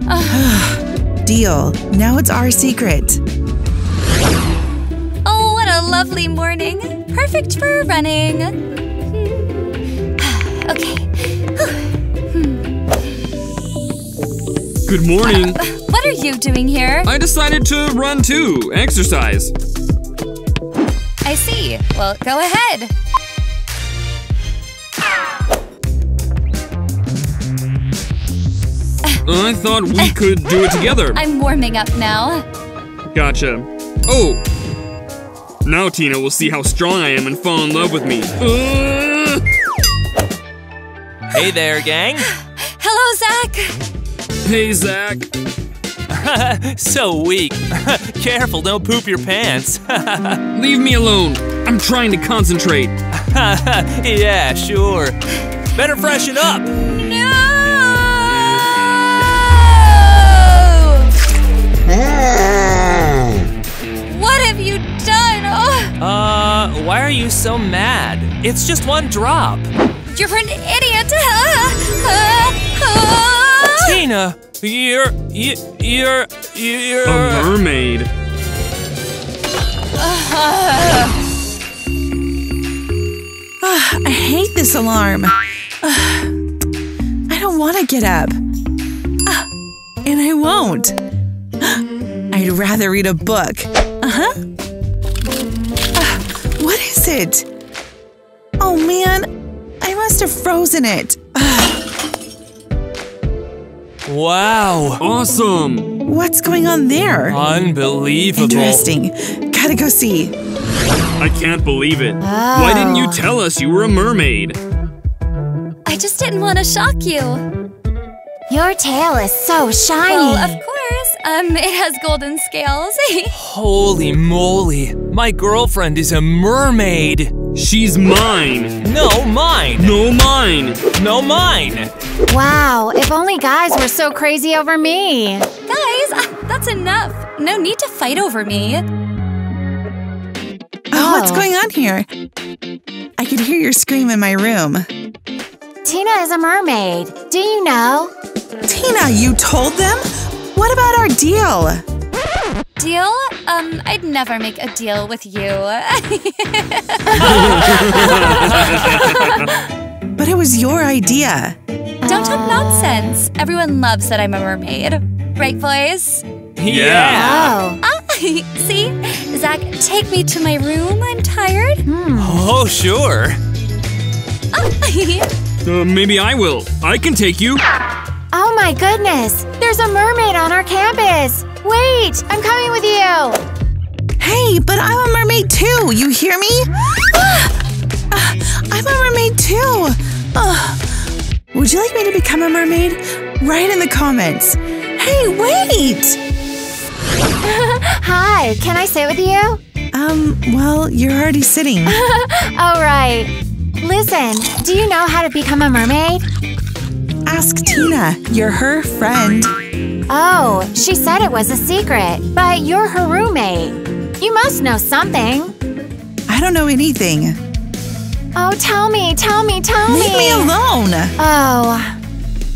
Speaker 5: Deal. Now it's our secret.
Speaker 8: Oh, what a lovely morning. Perfect for running. Okay.
Speaker 9: Good morning.
Speaker 8: What are you doing here?
Speaker 9: I decided to run too, exercise.
Speaker 8: I see. Well, go ahead.
Speaker 9: I thought we could do it together.
Speaker 8: I'm warming up now.
Speaker 9: Gotcha. Oh! Now Tina will see how strong I am and fall in love with me. Uh,
Speaker 2: Hey there, gang.
Speaker 8: Hello, Zach.
Speaker 9: hey, Zach.
Speaker 2: so weak. Careful, don't poop your pants.
Speaker 9: Leave me alone. I'm trying to concentrate.
Speaker 2: yeah, sure. Better freshen up. Uh, why are you so mad? It's just one drop.
Speaker 8: you're an idiot. Ah, ah, ah.
Speaker 2: Tina, you're you, you're you're
Speaker 9: A mermaid.
Speaker 5: I hate this alarm. I don't want to get up. And I won't. I'd rather read a book. Uh huh. What is it? Oh man, I must have frozen it.
Speaker 2: Wow.
Speaker 9: Awesome.
Speaker 5: What's going on there?
Speaker 2: Unbelievable.
Speaker 5: Interesting. Gotta go see.
Speaker 9: I can't believe it. Ah. Why didn't you tell us you were a mermaid?
Speaker 8: I just didn't want to shock you.
Speaker 10: Your tail is so shiny.
Speaker 8: Well, of course. Um, it has golden scales.
Speaker 2: Holy moly. My girlfriend is a mermaid.
Speaker 9: She's mine.
Speaker 2: No, mine.
Speaker 9: No, mine.
Speaker 2: No, mine.
Speaker 10: wow, if only guys were so crazy over me.
Speaker 8: Guys, that's enough. No need to fight over me.
Speaker 5: Oh, what's going on here? I could hear your scream in my room.
Speaker 3: Tina is a mermaid. Do you know?
Speaker 5: Tina, you told them? What about our deal?
Speaker 8: Deal? Um, I'd never make a deal with you.
Speaker 5: But it was your idea.
Speaker 8: Don't talk nonsense. Everyone loves that I'm a mermaid. Right, boys? Yeah.
Speaker 3: Oh.
Speaker 8: Ah, see? Zach, take me to my room. I'm tired.
Speaker 2: Oh, sure.
Speaker 9: Uh, maybe I will. I can take you.
Speaker 3: Oh my goodness! There's a mermaid on our campus! Wait! I'm coming with you!
Speaker 5: Hey, but I'm a mermaid too. You hear me? Ah, I'm a mermaid too. Ah. would you like me to become a mermaid? Write in the comments. Hey, wait!
Speaker 3: Hi, can I sit with you?
Speaker 5: Um, well, you're already sitting.
Speaker 3: All right. Listen, do you know how to become a mermaid?
Speaker 5: Ask Tina. You're her friend.
Speaker 3: Oh, she said it was a secret, but you're her roommate. You must know something.
Speaker 5: I don't know anything.
Speaker 3: Oh, tell me, tell me, tell me.
Speaker 5: Leave me alone.
Speaker 3: Oh,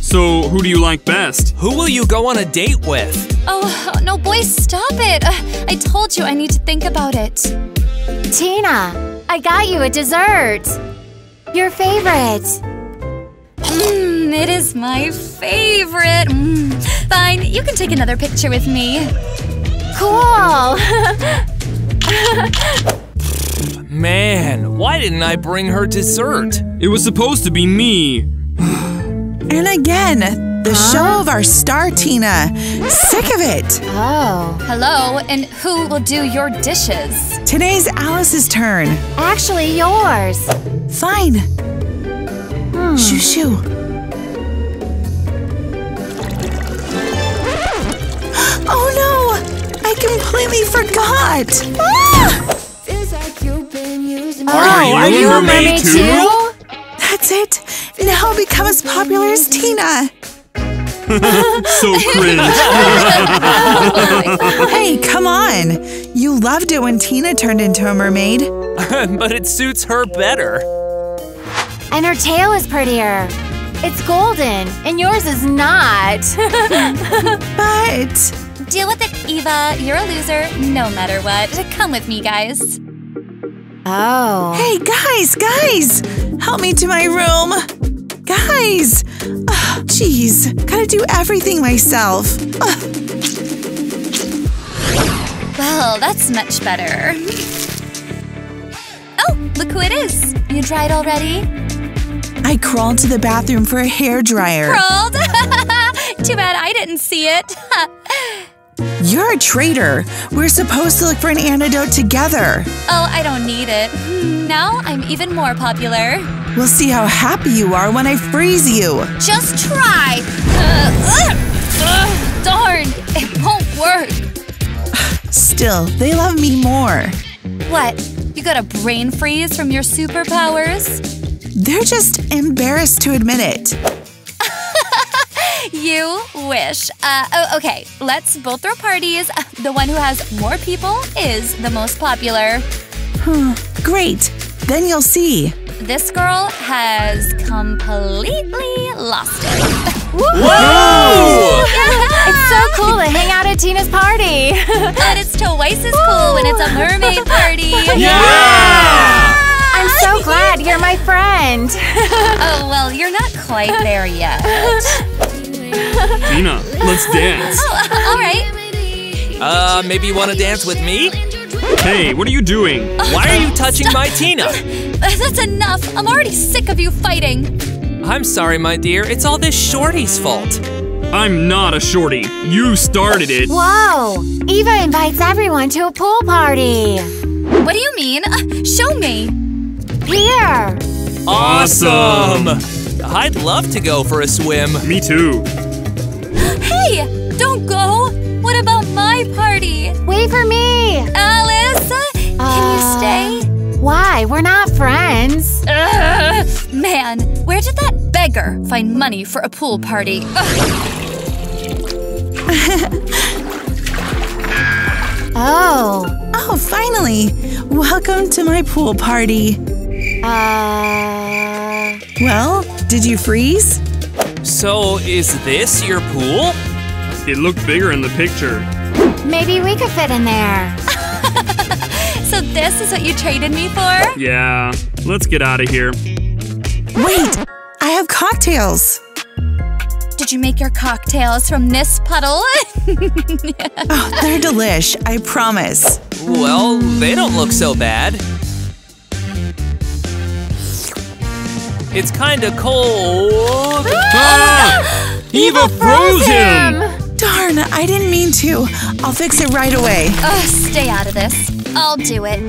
Speaker 9: So, who do you like best?
Speaker 2: Who will you go on a date with?
Speaker 8: Oh, no, boys, stop it. Uh, I told you I need to think about it.
Speaker 3: Tina, I got you a dessert. Your favorite.
Speaker 8: Mmm, it is my favorite. Mm. Fine, you can take another picture with me.
Speaker 3: Cool.
Speaker 2: Man, why didn't I bring her dessert?
Speaker 9: It was supposed to be me.
Speaker 5: And again, the show of our star, Tina. Sick of it.
Speaker 3: oh,
Speaker 8: Hello, and who will do your dishes?
Speaker 5: Today's Alice's turn.
Speaker 3: actually yours.
Speaker 5: Fine. Shoo shoo. Oh no! I completely forgot. Ah!
Speaker 3: oh,
Speaker 9: are you a mermaid too?
Speaker 5: That's it. Now I'll become as popular as Tina.
Speaker 9: So cringe.
Speaker 5: Hey, come on. You loved it when Tina turned into a mermaid.
Speaker 2: but it suits her better.
Speaker 3: And her tail is prettier. It's golden, and yours is not.
Speaker 5: But
Speaker 8: Deal with it, Eva. You're a loser, no matter what. Come with me, guys.
Speaker 3: oh.
Speaker 5: hey, guys, guys, help me to my room. Guys. Jeez, gotta do everything myself. Ah,
Speaker 8: Well, that's much better. Oh, look who it is. You dried already?
Speaker 5: I crawled to the bathroom for a hair dryer.
Speaker 8: Crawled? Too bad I didn't see it.
Speaker 5: You're a traitor. We're supposed to look for an antidote together.
Speaker 8: oh, I don't need it. Now I'm even more popular.
Speaker 5: We'll see how happy you are when I freeze you.
Speaker 8: Just try. Uh, ugh, ugh, darn, it won't work.
Speaker 5: Still, they love me more.
Speaker 8: What? You got a brain freeze from your superpowers?
Speaker 5: They're just embarrassed to admit it.
Speaker 8: You wish. Uh, oh, okay, let's both throw parties. The one who has more people is the most popular.
Speaker 5: Great. Then you'll see.
Speaker 8: This girl has completely lost it.
Speaker 2: Whoa!
Speaker 3: It's so cool to hang out at Tina's party.
Speaker 8: but it's twice as cool when it's a mermaid party.
Speaker 3: I'm so glad you're my friend.
Speaker 8: Oh, well, you're not quite there yet.
Speaker 9: Tina, let's dance.
Speaker 8: All right.
Speaker 2: Uh, maybe you want to dance with me?
Speaker 9: Hey, what are you doing?
Speaker 2: Why are you touching my Tina?
Speaker 8: That's enough. I'm already sick of you fighting.
Speaker 2: I'm sorry, my dear. It's all this shorty's fault.
Speaker 9: I'm not a shorty. You started it.
Speaker 3: Whoa! Eva invites everyone to a pool party.
Speaker 8: What do you mean? Uh, show me.
Speaker 3: Here.
Speaker 2: Awesome! I'd love to go for a swim.
Speaker 9: Me too.
Speaker 8: Hey, don't go. What about my party?
Speaker 3: Wait for me.
Speaker 8: Alice, can
Speaker 3: Uh,
Speaker 8: you stay?
Speaker 3: Why? We're not friends.
Speaker 8: Ugh, man, where did that beggar find money for a pool party?
Speaker 10: Oh.
Speaker 5: Oh, finally! Welcome to my pool party.
Speaker 10: Uh.
Speaker 5: Well, did you freeze?
Speaker 2: So, is this your pool?
Speaker 9: It looked bigger in the picture.
Speaker 10: Maybe we could fit in there.
Speaker 8: So this is what you traded me for?
Speaker 9: Yeah, let's get out of here.
Speaker 5: Wait, I have cocktails.
Speaker 8: Did you make your cocktails from this puddle?
Speaker 5: Oh, they're delish, I promise.
Speaker 2: Well, they don't look so bad. It's kinda cold.
Speaker 9: Ah! Eva froze him!
Speaker 5: Darn, I didn't mean to. I'll fix it right away.
Speaker 8: Ugh, stay out of this. I'll do it.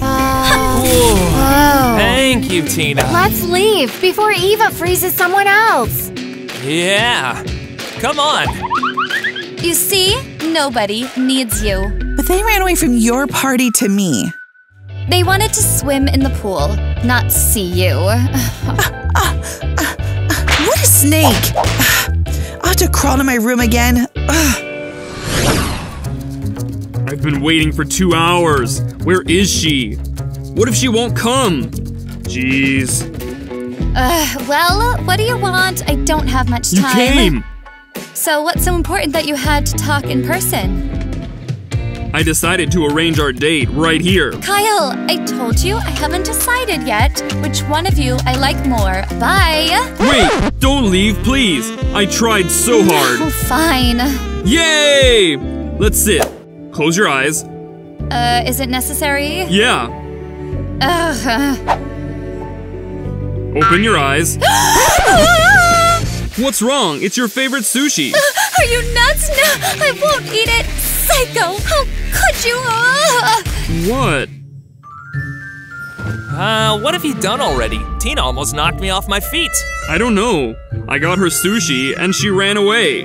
Speaker 10: Uh,
Speaker 2: Whoa.
Speaker 10: whoa.
Speaker 2: Thank you, Tina.
Speaker 10: Let's leave before Eva freezes someone else.
Speaker 2: Yeah. Come on.
Speaker 8: You see? Nobody needs you.
Speaker 5: But they ran away from your party to me.
Speaker 8: They wanted to swim in the pool, not see you.
Speaker 5: What a snake! I'll have to crawl to my room again. Ugh.
Speaker 9: I've been waiting for two hours. Where is she? What if she won't come? Jeez.
Speaker 8: Uh, well, what do you want? I don't have much time.
Speaker 9: You
Speaker 8: time.
Speaker 9: came!
Speaker 8: So, what's so important that you had to talk in person?
Speaker 9: I decided to arrange our date right here.
Speaker 8: Kyle, I told you I haven't decided yet which one of you I like more. Bye.
Speaker 9: Wait, don't leave, please. I tried so
Speaker 8: Oh,
Speaker 9: hard.
Speaker 8: fine.
Speaker 9: Yay! Let's sit. Close your eyes.
Speaker 8: Uh, is it necessary?
Speaker 9: Yeah.
Speaker 8: Ugh.
Speaker 9: Open your eyes. What's wrong? It's your favorite sushi.
Speaker 8: Are you nuts? No, I won't eat it. Psycho! How could you? Ugh.
Speaker 9: What?
Speaker 2: Uh, what have you done already? Tina almost knocked me off my feet.
Speaker 9: I don't know. I got her sushi and she ran away.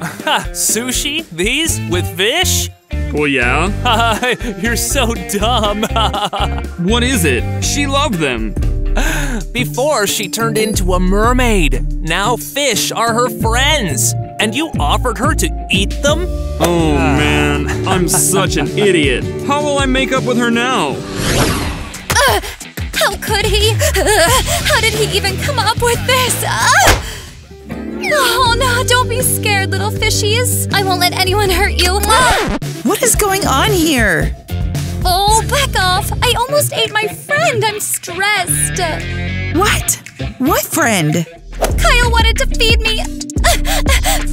Speaker 2: Ha, sushi? These? With fish?
Speaker 9: Well, yeah.
Speaker 2: Haha, You're so dumb.
Speaker 9: What is it? She loved them.
Speaker 2: Before, she turned into a mermaid. Now, fish are her friends. And you offered her to eat them?
Speaker 9: Oh man, I'm such an idiot. How will I make up with her now?
Speaker 8: Ugh. How could he? Ugh. How did he even come up with this? Ugh. Oh no, don't be scared, little fishies. I won't let anyone hurt you.
Speaker 5: What is going on here?
Speaker 8: Oh, back off. I almost ate my friend. I'm stressed.
Speaker 5: What? What friend?
Speaker 8: Kyle wanted to feed me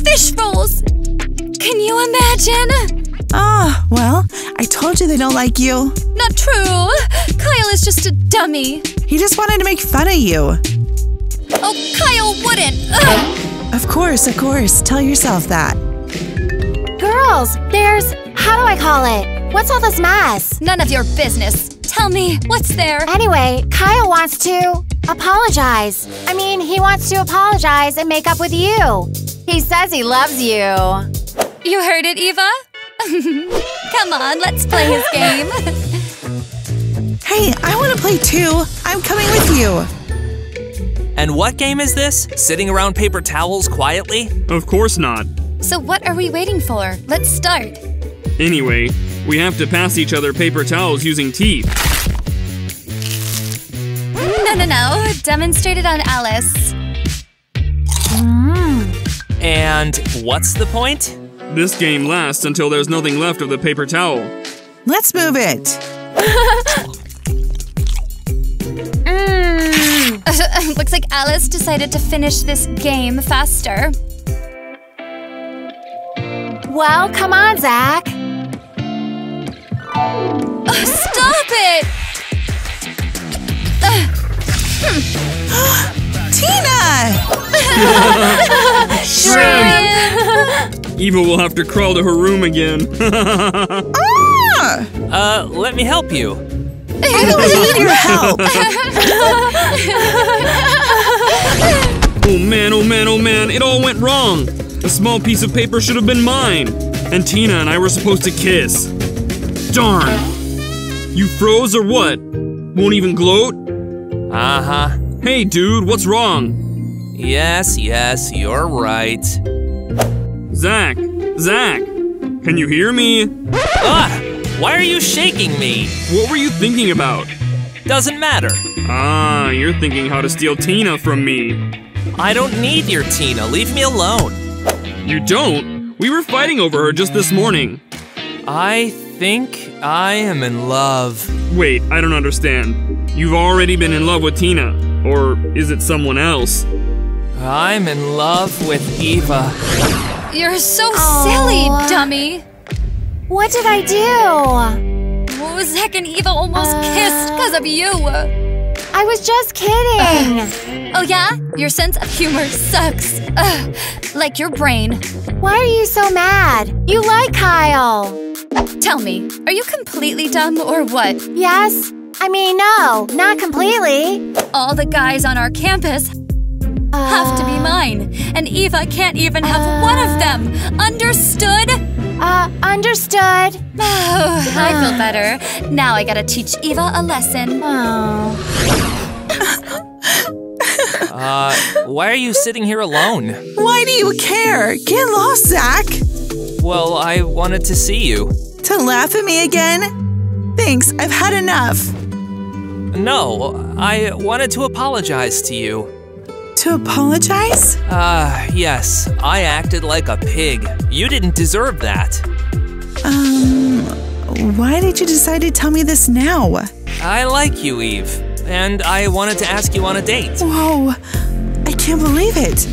Speaker 8: fish rolls. Can you imagine?
Speaker 5: Ah, well, I told you they don't like you.
Speaker 8: Not true. Kyle is just a dummy.
Speaker 5: He just wanted to make fun of you.
Speaker 8: Oh, Kyle wouldn't. Ugh.
Speaker 5: Of course, of course. Tell yourself that.
Speaker 10: Girls, there's. How do I call it? What's all this mess?
Speaker 8: None of your business. Tell me, what's there?
Speaker 10: Anyway, Kyle wants to apologize. I mean, he wants to apologize and make up with you. He says he loves you.
Speaker 8: You heard it, Eva? Come on, let's play his game.
Speaker 5: Hey, I want to play too. I'm coming with you.
Speaker 2: And what game is this? Sitting around paper towels quietly?
Speaker 9: Of course not.
Speaker 8: so, what are we waiting for? Let's start.
Speaker 9: Anyway, we have to pass each other paper towels using teeth.
Speaker 8: No, no, no. Demonstrate it on Alice. Mm.
Speaker 2: And what's the point?
Speaker 9: This game lasts until there's nothing left of the paper towel.
Speaker 5: Let's move it. Mm.
Speaker 8: Looks like Alice decided to finish this game faster.
Speaker 10: Well, come on, Zach.
Speaker 8: Oh, stop it!
Speaker 5: Tina!
Speaker 8: Shrimp!
Speaker 9: Eva will have to crawl to her room again.
Speaker 5: Ah!
Speaker 2: Uh, let me help you.
Speaker 5: I don't need your help.
Speaker 9: oh man, oh man, oh man, it all went wrong. A small piece of paper should have been mine. And Tina and I were supposed to kiss. Darn. You froze or what? Won't even gloat?
Speaker 2: Uh huh.
Speaker 9: Hey dude, what's wrong?
Speaker 2: Yes, yes, you're right.
Speaker 9: Zach, Zach, Can you hear me?
Speaker 2: Ah! Why are you shaking me?
Speaker 9: What were you thinking about?
Speaker 2: Doesn't matter.
Speaker 9: Ah, you're thinking how to steal Tina from me.
Speaker 2: I don't need your Tina. Leave me alone.
Speaker 9: You don't? We were fighting over her just this morning.
Speaker 2: I think I am in love.
Speaker 9: Wait, I don't understand. You've already been in love with Tina. Or is it someone else?
Speaker 2: I'm in love with Eva.
Speaker 8: You're so
Speaker 10: Aw.
Speaker 8: silly, dummy.
Speaker 10: What did I do?
Speaker 8: Zach and Eva almost uh, kissed because of you.
Speaker 10: I was just kidding.
Speaker 8: Oh yeah? Your sense of humor sucks. Ugh, like your brain.
Speaker 10: Why are you so mad? You like Kyle.
Speaker 8: Tell me, are you completely dumb or what?
Speaker 10: Yes? I mean, no, not completely.
Speaker 8: All the guys on our campus have to be mine, and Eva can't even have one of them. Understood?
Speaker 10: Uh, understood.
Speaker 8: Oh, I feel better. Now I gotta teach Eva a lesson.
Speaker 10: Oh.
Speaker 2: Uh, why are you sitting here alone?
Speaker 5: Why do you care? Get lost, Zach.
Speaker 2: Well, I wanted to see you.
Speaker 5: To laugh at me again? Thanks, I've had enough.
Speaker 2: No, I wanted to apologize to you.
Speaker 5: To apologize?
Speaker 2: Ah, yes, I acted like a pig. You didn't deserve that.
Speaker 5: Um, why did you decide to tell me this now?
Speaker 2: I like you, Eve, and I wanted to ask you on a date.
Speaker 5: Whoa, I can't believe it.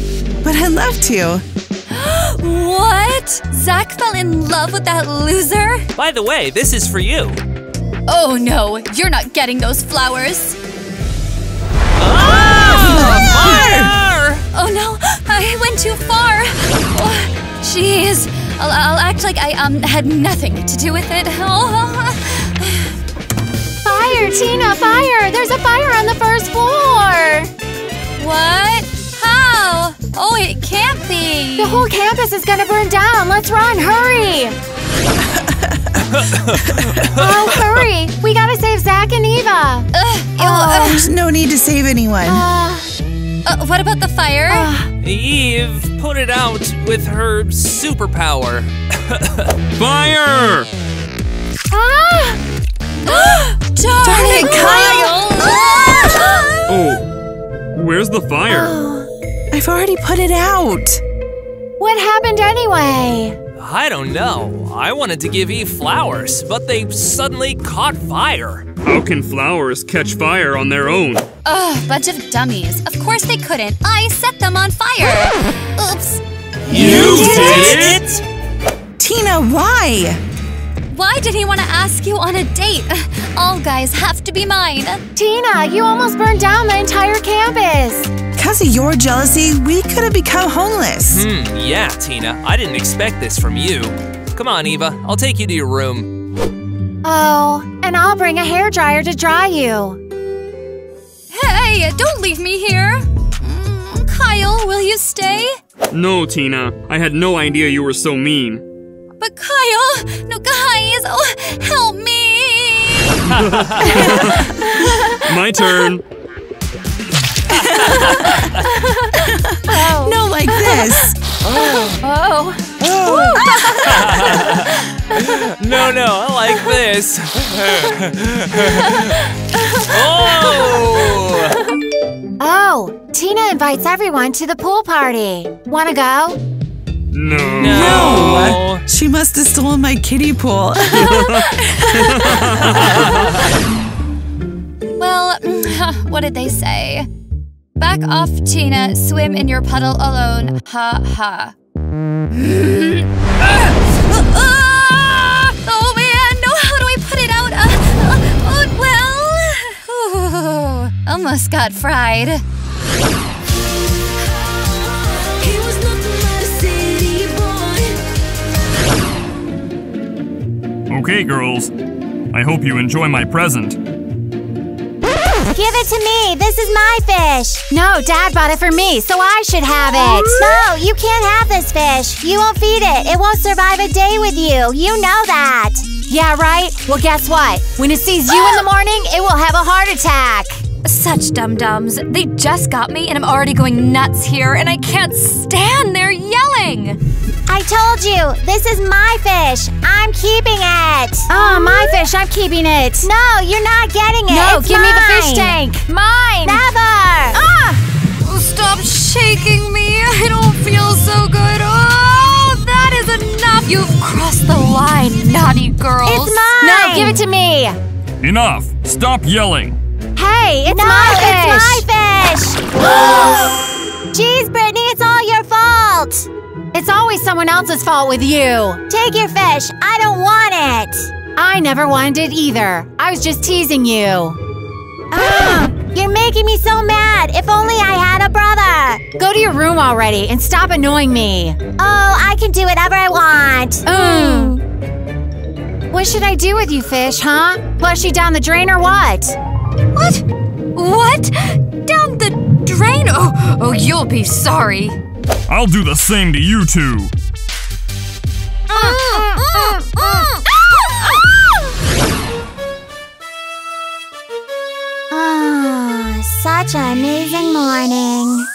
Speaker 5: But I'd love to.
Speaker 8: What? Zach fell in love with that loser?
Speaker 2: By the way, this is for you.
Speaker 8: Oh no, you're not getting those flowers.
Speaker 2: Fire!
Speaker 8: Oh no, I went too far. Oh, Jeez, I'll, I'll act like I um had nothing to do with it. Oh.
Speaker 10: Fire, Tina, fire! There's a fire on the first floor!
Speaker 8: What? How? Oh, it can't be.
Speaker 10: The whole campus is gonna burn down. Let's run, hurry! oh, hurry! We gotta save Zach and Eva.
Speaker 8: Ugh, ew,
Speaker 10: Oh.
Speaker 8: ugh.
Speaker 5: There's no need to save anyone.
Speaker 10: Uh,
Speaker 8: Uh, what about the fire?
Speaker 2: Eve put it out with her superpower.
Speaker 9: Fire!
Speaker 10: ah!
Speaker 8: Darn
Speaker 5: it, Kyle!
Speaker 9: Oh, where's the fire?
Speaker 5: I've already put it out.
Speaker 10: What happened anyway?
Speaker 2: I don't know. I wanted to give Eve flowers, but they suddenly caught fire.
Speaker 9: How can flowers catch fire on their own?
Speaker 8: Ugh, bunch of dummies. Of course they couldn't. I set them on fire. Oops.
Speaker 2: You
Speaker 5: did
Speaker 2: it?
Speaker 5: Tina, why?
Speaker 8: Why did he want to ask you on a date? All guys have to be mine.
Speaker 10: Tina, you almost burned down the entire campus.
Speaker 5: Because of your jealousy, we could have become homeless.
Speaker 2: Hmm, yeah, Tina. I didn't expect this from you. Come on, Eva. I'll take you to your room.
Speaker 10: Oh, and I'll bring a hairdryer to dry you.
Speaker 8: Hey, don't leave me here. Mm, Kyle, will you stay?
Speaker 9: No, Tina. I had no idea you were so mean.
Speaker 8: But Kyle, no guys, oh, help me.
Speaker 9: My turn.
Speaker 10: Oh.
Speaker 5: No, like this.
Speaker 10: Oh. oh.
Speaker 2: No, no, I like this. oh!
Speaker 10: Oh, Tina invites everyone to the pool party. Wanna go?
Speaker 9: No.
Speaker 2: No.
Speaker 5: She must have stolen my kiddie pool.
Speaker 8: Well, what did they say? Back off, Tina. Swim in your puddle alone. Ha ha. Oh man, no, how do I put it out? Uh, well, ooh, almost got fried.
Speaker 9: Okay, girls. I hope you enjoy my present.
Speaker 10: Give it to me. This is my fish. No, Dad bought it for me, so I should have it. No, you can't have this fish. You won't feed it. It won't survive a day with you. You know that. Yeah, right? Well, guess what? When it sees you in the morning, it will have a heart attack.
Speaker 8: Such dum dums. They just got me, and I'm already going nuts here, and I can't stand their. Doing?
Speaker 10: I told you, this is my fish. I'm keeping it.
Speaker 3: Oh, my fish, I'm keeping it.
Speaker 10: No, you're not getting it.
Speaker 3: No,
Speaker 10: It's
Speaker 3: give me the fish tank. Mine.
Speaker 10: Never.
Speaker 3: Ah!
Speaker 8: Stop shaking me. I don't feel so good. Oh, that is enough. You've crossed the line, naughty girls.
Speaker 10: It's mine.
Speaker 3: No, give it to me.
Speaker 9: Enough! Stop yelling!
Speaker 3: Hey, it's
Speaker 10: no,
Speaker 3: my
Speaker 10: it's my fish. Jeez, Brittany, it's all your fault.
Speaker 3: It's always someone else's fault with you.
Speaker 10: Take your fish. I don't want it.
Speaker 3: I never wanted it either. I was just teasing you.
Speaker 10: Ah, you're making me so mad. If only I had a brother.
Speaker 3: Go to your room already and stop annoying me.
Speaker 10: Oh, I can do whatever I want.
Speaker 3: Mm. What should I do with you, fish, huh? Flush you down the drain or what?
Speaker 8: What? What? Down the drain? Oh, oh, you'll be sorry.
Speaker 9: I'll do the same to you two!
Speaker 10: Such an amazing morning.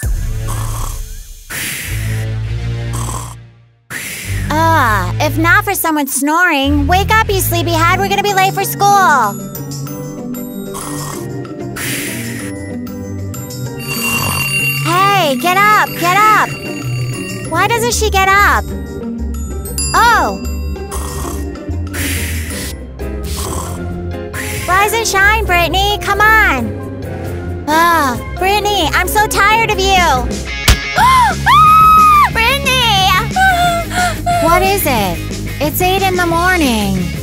Speaker 10: Ah, if not for someone snoring, wake up, you sleepyhead. We're gonna be late for school. Hey, get up, get up. Why doesn't she get up? Oh. Rise and shine, Brittany. Come on. Ah, Brittany, I'm so tired of you. Brittany!
Speaker 3: What is it? It's 8 in the morning.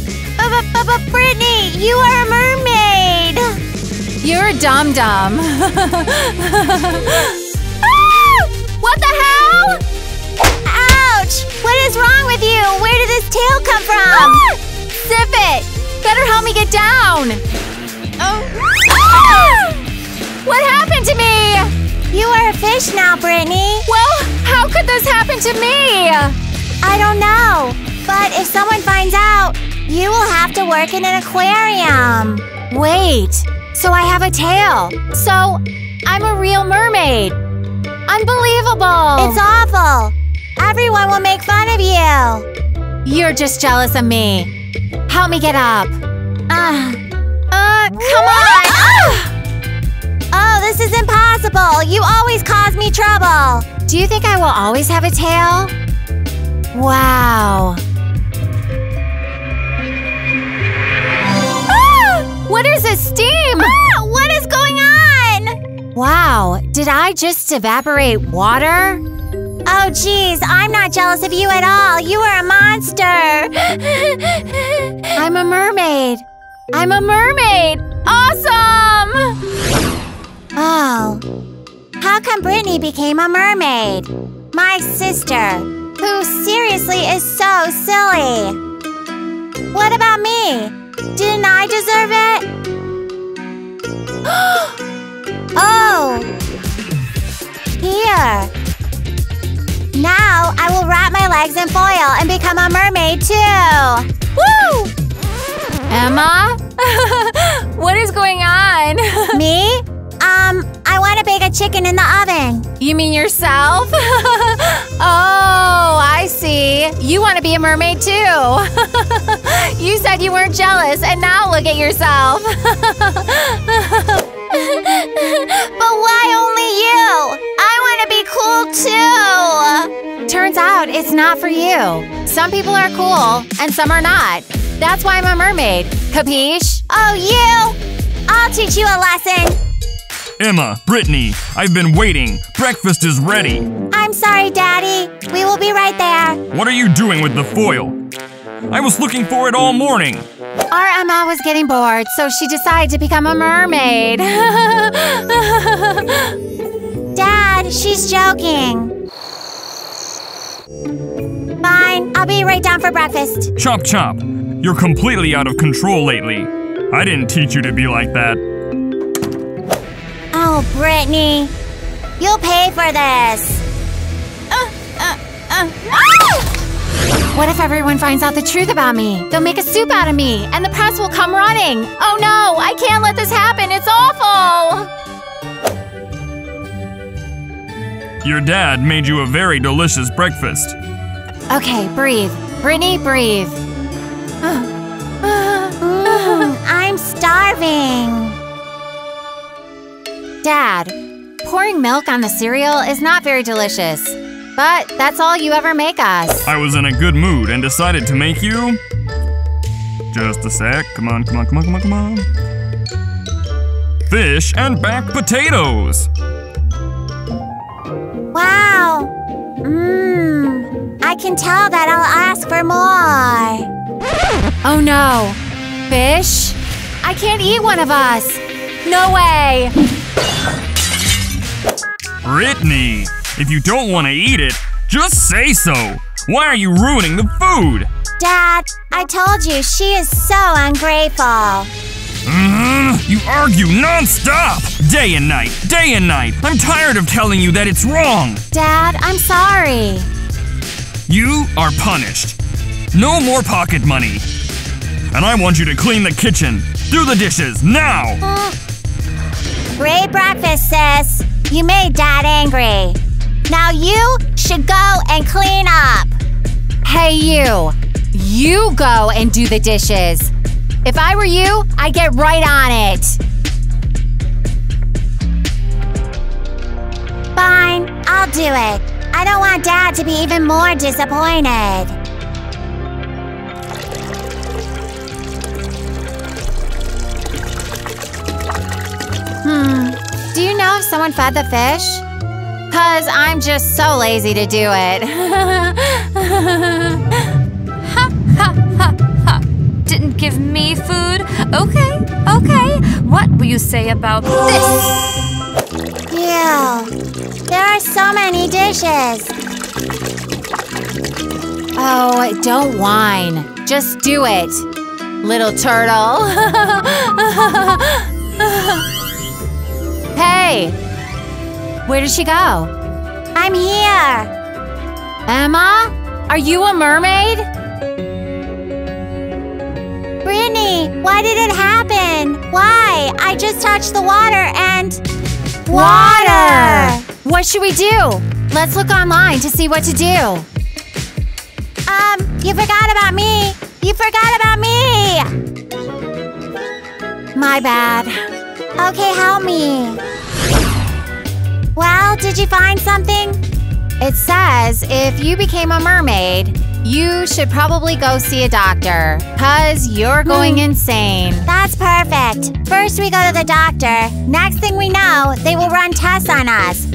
Speaker 10: Brittany, you are a mermaid.
Speaker 3: You're a dum dum.
Speaker 10: What the hell? Ouch! What is wrong with you? Where did this tail come from?
Speaker 3: Sip it! Better help me get down!
Speaker 10: Oh. Ah!
Speaker 3: What happened to me?
Speaker 10: You are a fish now, Brittany.
Speaker 3: Well, how could this happen to me?
Speaker 10: I don't know. But if someone finds out, you will have to work in an aquarium.
Speaker 3: Wait, so I have a tail. So I'm a real mermaid. Unbelievable!
Speaker 10: It's awful. Everyone will make fun of you.
Speaker 3: You're just jealous of me. Help me get up.
Speaker 10: Ah. Uh, come on. Oh, this is impossible. You always cause me trouble.
Speaker 3: Do you think I will always have a tail? Wow. Ah! What is this steam?
Speaker 10: Ah, what is going on?
Speaker 3: Wow, did I just evaporate water?
Speaker 10: Oh, geez, I'm not jealous of you at all. You are a monster.
Speaker 3: I'm a mermaid. I'm a mermaid. Awesome!
Speaker 10: Oh. How come Brittany became a mermaid? My sister, who seriously is so silly. What about me? Didn't I deserve it? oh! Here. Now I will wrap my legs in foil and become a mermaid too. Woo!
Speaker 3: Emma? what is going on?
Speaker 10: Me? Um, I want to bake a chicken in the oven.
Speaker 3: You mean yourself? oh, I see. You want to be a mermaid too. you said you weren't jealous, and now look at yourself.
Speaker 10: But why only you? I want to be cool too.
Speaker 3: Turns out it's not for you. Some people are cool, and some are not. That's why I'm a mermaid. Capiche?
Speaker 10: Oh, you? I'll teach you a lesson.
Speaker 9: Emma, Brittany, I've been waiting. Breakfast is ready.
Speaker 10: I'm sorry, Daddy. We will be right there.
Speaker 9: What are you doing with the foil? I was looking for it all morning.
Speaker 3: Our Emma was getting bored, so she decided to become a mermaid.
Speaker 10: Dad, she's joking. Fine, I'll be right down for breakfast.
Speaker 9: Chop chop. You're completely out of control lately. I didn't teach you to be like that.
Speaker 10: Oh, Brittany. You'll pay for this. Uh, uh, uh. Ah!
Speaker 3: what if everyone finds out the truth about me? They'll make a soup out of me, and the press will come running. Oh no, I can't let this happen. It's awful.
Speaker 9: Your dad made you a very delicious breakfast.
Speaker 3: Okay, breathe. Brittany, breathe.
Speaker 10: Mm, I'm starving.
Speaker 3: Dad, pouring milk on the cereal is not very delicious. But that's all you ever make us.
Speaker 9: I was in a good mood and decided to make you. Just a sec. Come on, come on, come on, come on, come on. Fish and baked potatoes.
Speaker 10: Wow. Mmm. I can tell that I'll ask for more.
Speaker 3: Oh no. Fish? I can't eat one of us. No way.
Speaker 9: Brittany, if you don't want to eat it, just say so. Why are you ruining the food?
Speaker 10: Dad, I told you she is so ungrateful.
Speaker 9: Mhm, You argue non-stop, day and night, day and night. I'm tired of telling you that it's wrong.
Speaker 3: Dad, I'm sorry.
Speaker 9: You are punished. No more pocket money. And I want you to clean the kitchen. Do the dishes now.
Speaker 10: Great breakfast, sis. You made Dad angry. Now you should go and clean up.
Speaker 3: Hey, you. You go and do the dishes. If I were you, I'd get right on it.
Speaker 10: Fine, I'll do it. I don't want Dad to be even more disappointed.
Speaker 3: Hmm. Do you know if someone fed the fish? Cause I'm just so lazy to do it.
Speaker 8: Ha ha ha. Didn't give me food? Okay, okay. What will you say about this?
Speaker 10: Ew. There are so many dishes.
Speaker 3: oh, don't whine. Just do it, little turtle. hey, where did she go?
Speaker 10: I'm here.
Speaker 3: Emma, are you a mermaid?
Speaker 10: Brittany, why did it happen? Why? I just touched the water and. Water!
Speaker 3: What should we do? Let's look online to see what to do.
Speaker 10: Um, you forgot about me. You forgot about me.
Speaker 3: My bad.
Speaker 10: Okay, help me. Well, did you find something?
Speaker 3: It says if you became a mermaid, you should probably go see a doctor, cause you're going hmm. insane.
Speaker 10: That's perfect. First, we go to the doctor. Next thing we know, they will run tests on us.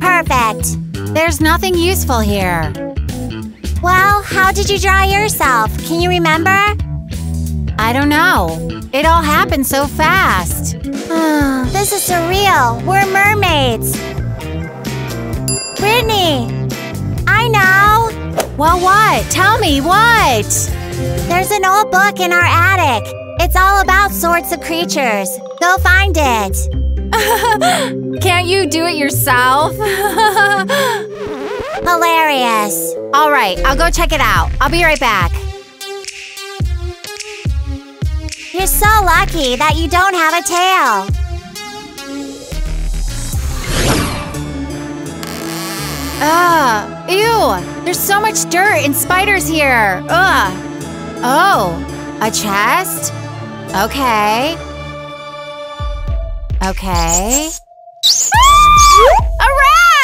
Speaker 10: Perfect.
Speaker 3: There's nothing useful here.
Speaker 10: Well, how did you draw yourself? Can you remember?
Speaker 3: I don't know. It all happened so fast.
Speaker 10: this is surreal. We're mermaids. Brittany, I know.
Speaker 3: Well, what? Tell me what?
Speaker 10: There's an old book in our attic. It's all about sorts of creatures. Go find it.
Speaker 3: Can't you do it yourself?
Speaker 10: Hilarious.
Speaker 3: All right, I'll go check it out. I'll be right back.
Speaker 10: You're so lucky that you don't have a tail.
Speaker 3: Ugh, ew. There's so much dirt and spiders here. Ugh. Oh, a chest? Okay. Okay. A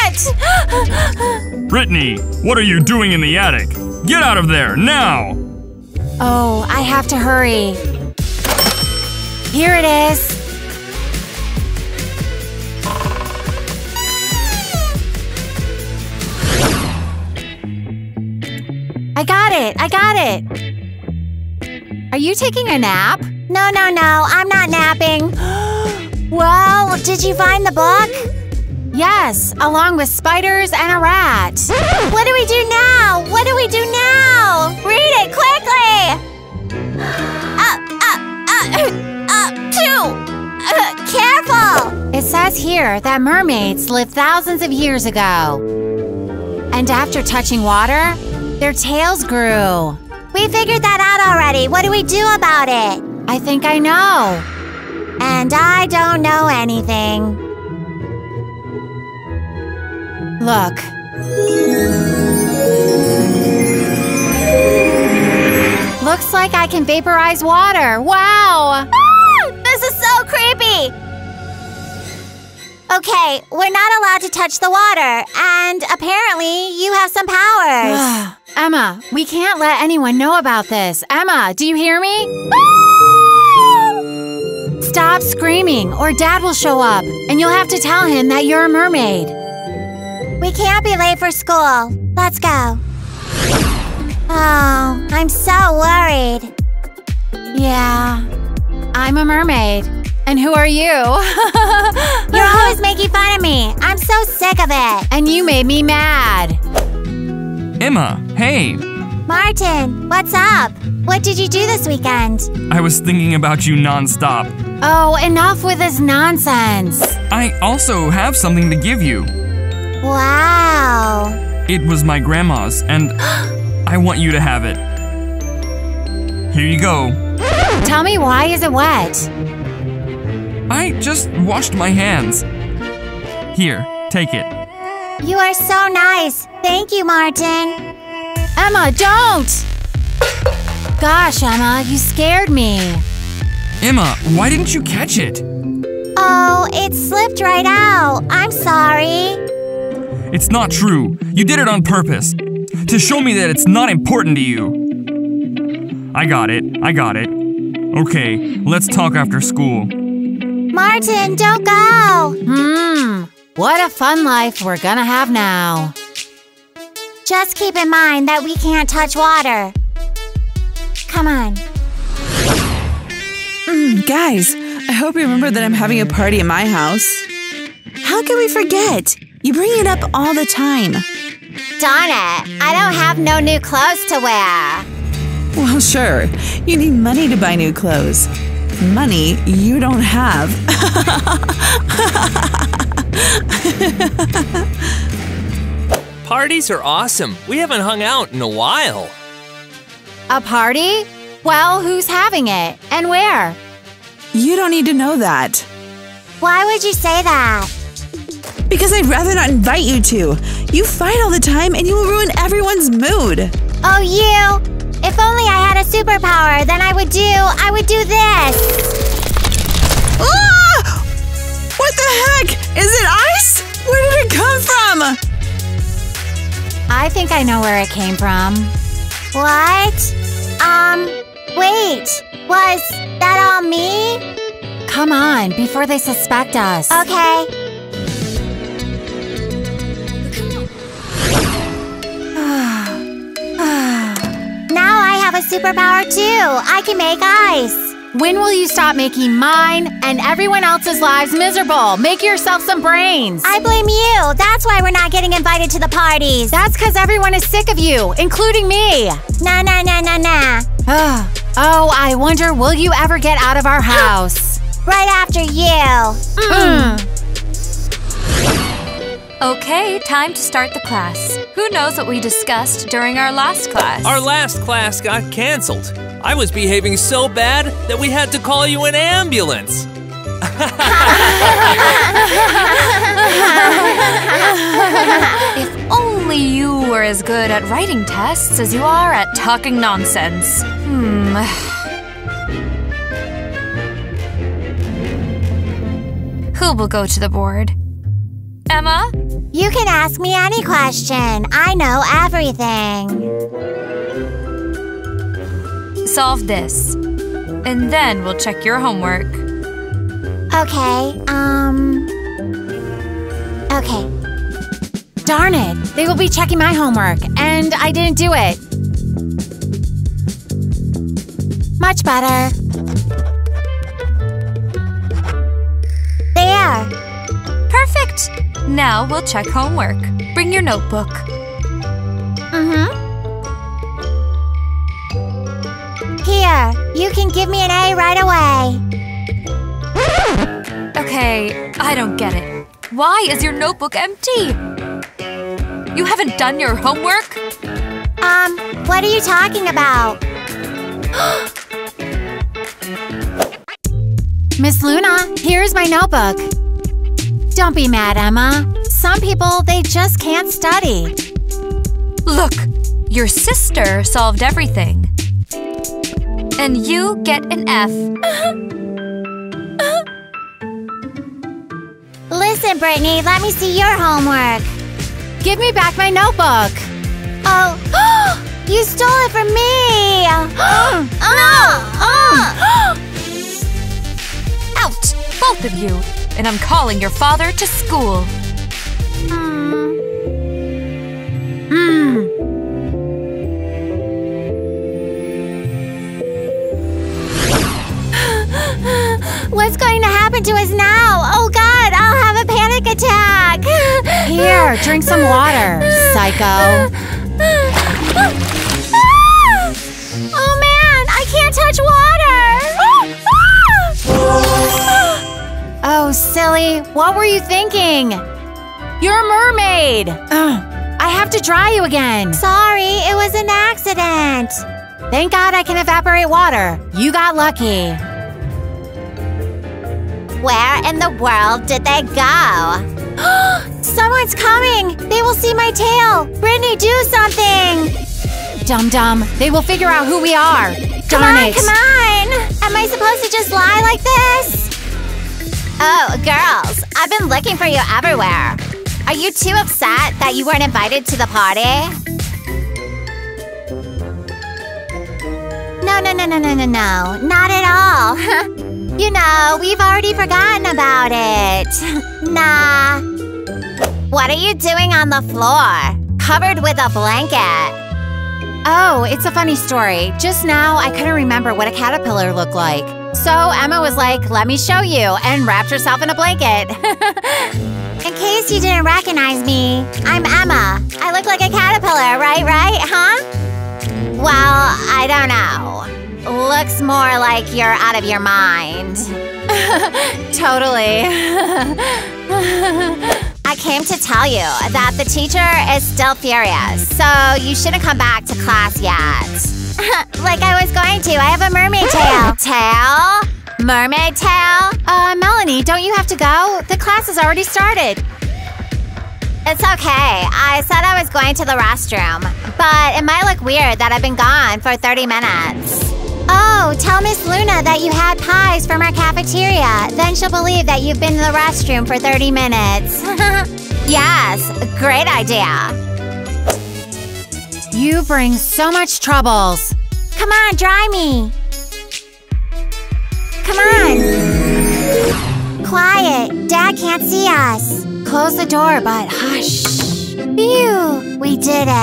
Speaker 3: rat!
Speaker 9: Brittany, what are you doing in the attic? Get out of there, now!
Speaker 3: Oh, I have to hurry. Here it is. I got it. I got it. Are you taking a nap?
Speaker 10: No, no, no. I'm not napping. well, did you find the book?
Speaker 3: Yes, along with spiders and a rat.
Speaker 10: What do we do now? What do we do now? Read it quickly. Up, up, up, up, two. Uh, careful.
Speaker 3: It says here that mermaids lived thousands of years ago. And after touching water, their tails grew.
Speaker 10: We figured that out already. What do we do about it?
Speaker 3: I think I know.
Speaker 10: And I don't know anything.
Speaker 3: look. Looks like I can vaporize water. Wow!
Speaker 10: Okay, we're not allowed to touch the water, and apparently you have some powers.
Speaker 3: Emma, we can't let anyone know about this. Emma, do you hear me? Stop screaming, or Dad will show up, and you'll have to tell him that you're a mermaid.
Speaker 10: we can't be late for school. Let's go. Oh, I'm so worried.
Speaker 3: Yeah, I'm a mermaid. And who are you?
Speaker 10: You're always making fun of me. I'm so sick of it.
Speaker 3: and you made me mad.
Speaker 9: Emma, hey!
Speaker 10: Martin, what's up? What did you do this weekend?
Speaker 9: I was thinking about you nonstop.
Speaker 3: Oh, enough with this nonsense.
Speaker 9: I also have something to give you.
Speaker 10: Wow.
Speaker 9: It was my grandma's, and I want you to have it. Here you go.
Speaker 3: Tell me why is it wet?
Speaker 9: I just washed my hands. Here, take it.
Speaker 10: You are so nice. Thank you, Martin.
Speaker 3: Emma, don't! Gosh, Emma, you scared me.
Speaker 9: Emma, why didn't you catch it?
Speaker 10: Oh, it slipped right out. I'm sorry.
Speaker 9: It's not true. You did it on purpose. To show me that it's not important to you. I got it. I got it. Okay, let's talk after school.
Speaker 10: Martin, don't go.
Speaker 3: Hmm, what a fun life we're gonna have now.
Speaker 10: Just keep in mind that we can't touch water. Come on.
Speaker 5: Mm, guys, I hope you remember that I'm having a party at my house. How can we forget? You bring it up all the time.
Speaker 10: Darn it. I don't have no new clothes to wear.
Speaker 5: Well, sure. You need money to buy new clothes. Money you don't have.
Speaker 2: Parties are awesome. We haven't hung out in a while.
Speaker 3: A party? Well, who's having it? And where?
Speaker 5: You don't need to know that.
Speaker 10: Why would you say that?
Speaker 5: Because I'd rather not invite you to. You fight all the time and you will ruin everyone's mood.
Speaker 10: Oh, you. If only I had a superpower, then I would do, I would do this.
Speaker 5: Ah! What the heck? Is it ice? Where did it come from?
Speaker 3: I think I know where it came from.
Speaker 10: What? Um, wait. Was that all me?
Speaker 3: Come on, before they suspect us.
Speaker 10: Okay. Have a superpower too. I can make ice.
Speaker 3: When will you stop making mine and everyone else's lives miserable? Make yourself some brains.
Speaker 10: I blame you. That's why we're not getting invited to the parties.
Speaker 3: That's because everyone is sick of you, including me.
Speaker 10: Nah, nah, nah, nah, nah.
Speaker 3: oh, oh, I wonder, will you ever get out of our house?
Speaker 10: Right after you.
Speaker 3: Mm.
Speaker 8: Okay, time to start the class. Who knows what we discussed during our last class?
Speaker 2: Our last class got canceled. I was behaving so bad that we had to call you an ambulance.
Speaker 8: if only you were as good at writing tests as you are at talking nonsense. Hmm. Who will go to the board? Emma?
Speaker 10: You can ask me any question. I know everything.
Speaker 8: Solve this. And then we'll check your homework.
Speaker 10: Okay, um. Okay.
Speaker 3: Darn it, they will be checking my homework, and I didn't do it. Much better.
Speaker 10: There.
Speaker 8: Perfect! Now we'll check homework. Bring your notebook.
Speaker 10: Mm hmm. Here, you can give me an A right away.
Speaker 8: Okay, I don't get it. Why is your notebook empty? You haven't done your homework?
Speaker 10: Um, what are you talking about?
Speaker 3: Miss Luna, here's my notebook. Don't be mad, Emma. some people, they just can't study.
Speaker 8: Look, your sister solved everything. And you get an F. Uh-huh. Uh-huh.
Speaker 10: Listen, Brittany, let me see your homework.
Speaker 3: Give me back my notebook.
Speaker 10: Oh, you stole it from me. oh,
Speaker 8: Out, both of you. And I'm calling your father to school.
Speaker 10: What's going to happen to us now? Oh God, I'll have a panic attack.
Speaker 3: Here, drink some water, psycho.
Speaker 10: Oh man, I can't touch water.
Speaker 3: Oh, silly. What were you thinking? You're a mermaid. Ugh, I have to dry you again.
Speaker 10: Sorry, it was an accident.
Speaker 3: Thank God I can evaporate water. You got lucky.
Speaker 10: Where in the world did they go? Someone's coming! They will see my tail! Brittany, do something!
Speaker 3: Dum dum. They will figure out who we are.
Speaker 10: Come on,
Speaker 3: it.
Speaker 10: come on! Am I supposed to just lie like this? Oh, girls, I've been looking for you everywhere. Are you too upset that you weren't invited to the party? No, no, no, no, no, no, no. Not at all. you know, we've already forgotten about it. nah. What are you doing on the floor? Covered with a blanket.
Speaker 3: Oh, it's a funny story. Just now, I couldn't remember what a caterpillar looked like. So Emma was like, let me show you, and wrapped herself in a blanket.
Speaker 10: In case you didn't recognize me, I'm Emma. I look like a caterpillar, right, right, huh? Well, I don't know. Looks more like you're out of your mind.
Speaker 3: totally.
Speaker 10: I came to tell you that the teacher is still furious, so you shouldn't come back to class yet. like I was going to, I have a mermaid tail. tail? Mermaid tail?
Speaker 3: Uh, Melanie, don't you have to go? The class has already started.
Speaker 10: It's okay. I said I was going to the restroom, but it might look weird that I've been gone for 30 minutes. Oh, tell Miss Luna that you had pies from our cafeteria. Then she'll believe that you've been in the restroom for 30 minutes. yes, great idea.
Speaker 3: You bring so much troubles.
Speaker 10: Come on, dry me. Come on. Quiet. Dad can't see us.
Speaker 3: Close the door, but hush.
Speaker 10: Phew, we did it.